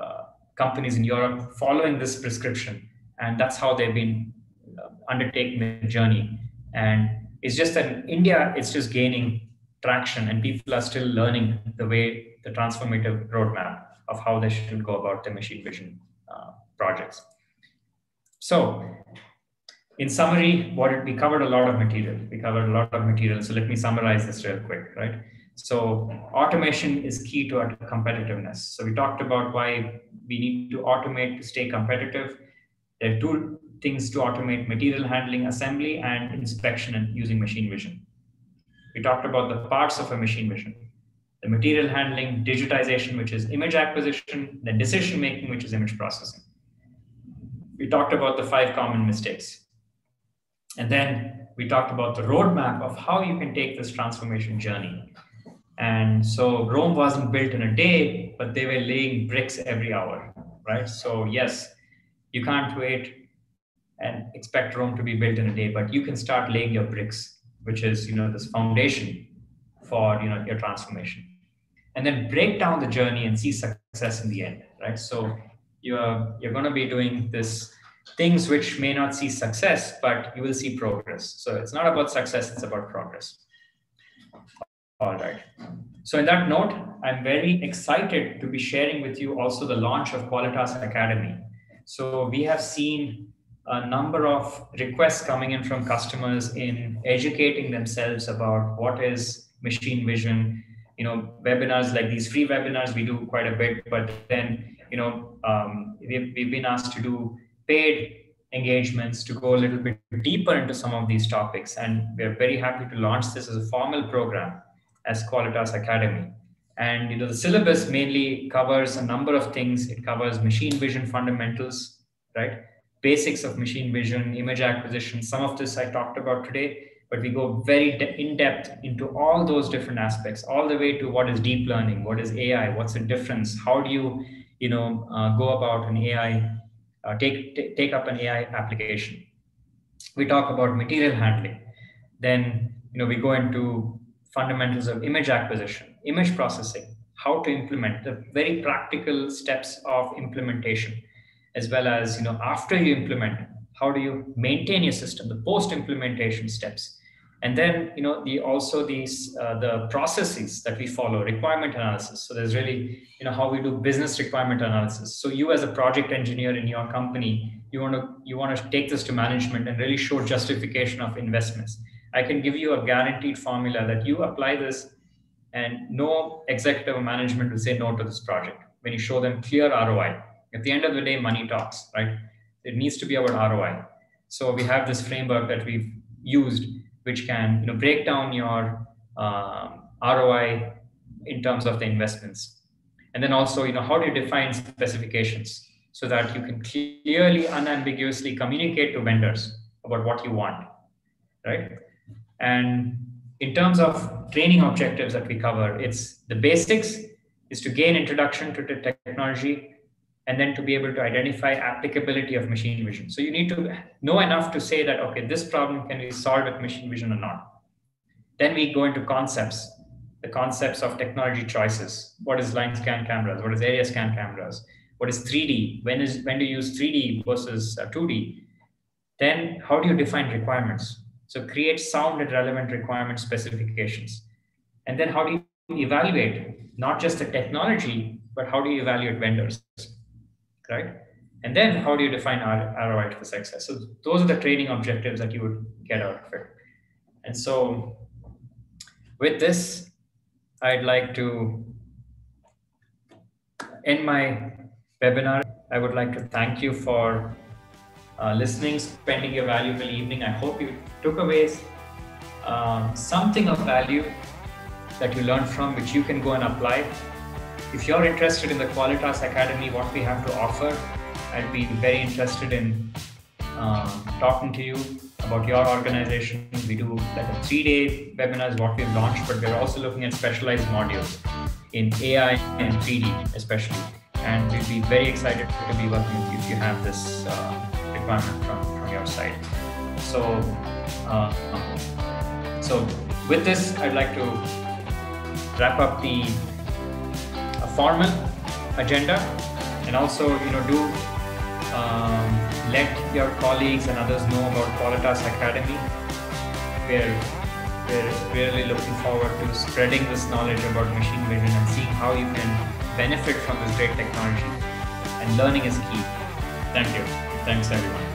uh, companies in Europe following this prescription, and that's how they've been uh, undertaking the journey. And it's just that in India, it's just gaining traction, and people are still learning the way the transformative roadmap of how they should go about their machine vision uh, projects. So, in summary, what we covered a lot of material. We covered a lot of material. So let me summarize this real quick, right? So automation is key to our competitiveness. So we talked about why we need to automate to stay competitive. There are two things to automate material handling, assembly, and inspection and using machine vision. We talked about the parts of a machine vision. The material handling, digitization, which is image acquisition, then decision making, which is image processing. We talked about the five common mistakes. And then we talked about the roadmap of how you can take this transformation journey and so Rome wasn't built in a day, but they were laying bricks every hour, right? So, yes, you can't wait and expect Rome to be built in a day, but you can start laying your bricks, which is, you know, this foundation for, you know, your transformation. And then break down the journey and see success in the end, right? So, you're, you're going to be doing this things which may not see success, but you will see progress. So, it's not about success, it's about progress. All right. So in that note, I'm very excited to be sharing with you also the launch of Qualitas Academy. So we have seen a number of requests coming in from customers in educating themselves about what is machine vision. You know, webinars like these free webinars we do quite a bit, but then you know um, we've, we've been asked to do paid engagements to go a little bit deeper into some of these topics, and we're very happy to launch this as a formal program as Qualitas Academy. And you know, the syllabus mainly covers a number of things. It covers machine vision fundamentals, right? Basics of machine vision, image acquisition. Some of this I talked about today, but we go very de- in depth into all those different aspects, all the way to what is deep learning, what is AI, what's the difference, how do you, you know, uh, go about an AI, uh, take t- take up an AI application. We talk about material handling. Then you know we go into fundamentals of image acquisition, image processing, how to implement the very practical steps of implementation, as well as you know after you implement, how do you maintain your system, the post-implementation steps, and then you know the also these uh, the processes that we follow, requirement analysis. So there's really you know how we do business requirement analysis. So you as a project engineer in your company, you want to you want to take this to management and really show justification of investments I can give you a guaranteed formula that you apply this and no executive or management will say no to this project when you show them clear ROI. At the end of the day, money talks, right? It needs to be about ROI. So we have this framework that we've used, which can you know break down your um, ROI in terms of the investments. And then also, you know, how do you define specifications so that you can clearly, unambiguously communicate to vendors about what you want, right? And in terms of training objectives that we cover, it's the basics is to gain introduction to the technology and then to be able to identify applicability of machine vision. So you need to know enough to say that, okay, this problem can be solved with machine vision or not. Then we go into concepts, the concepts of technology choices. What is line scan cameras? What is area scan cameras? What is 3D? When is when do you use 3D versus uh, 2D? Then how do you define requirements? So create sound and relevant requirement specifications. And then how do you evaluate not just the technology, but how do you evaluate vendors? Right? And then how do you define ROI for success? So those are the training objectives that you would get out of it. And so with this, I'd like to end my webinar. I would like to thank you for uh, listening, spending your valuable evening. I hope you took away um, something of value that you learned from, which you can go and apply. If you're interested in the Qualitas Academy, what we have to offer, I'd be very interested in um, talking to you about your organization. We do like a three-day webinar is what we've launched, but we're also looking at specialized modules in AI and 3D especially. And we'd be very excited to be working with you if you have this uh, requirement from, from your side. So, uh, so with this, I'd like to wrap up the formal agenda and also, you know, do um, let your colleagues and others know about Qualitas Academy. We're, we're really looking forward to spreading this knowledge about machine vision and seeing how you can benefit from this great technology. And learning is key. Thank you. Thanks, everyone.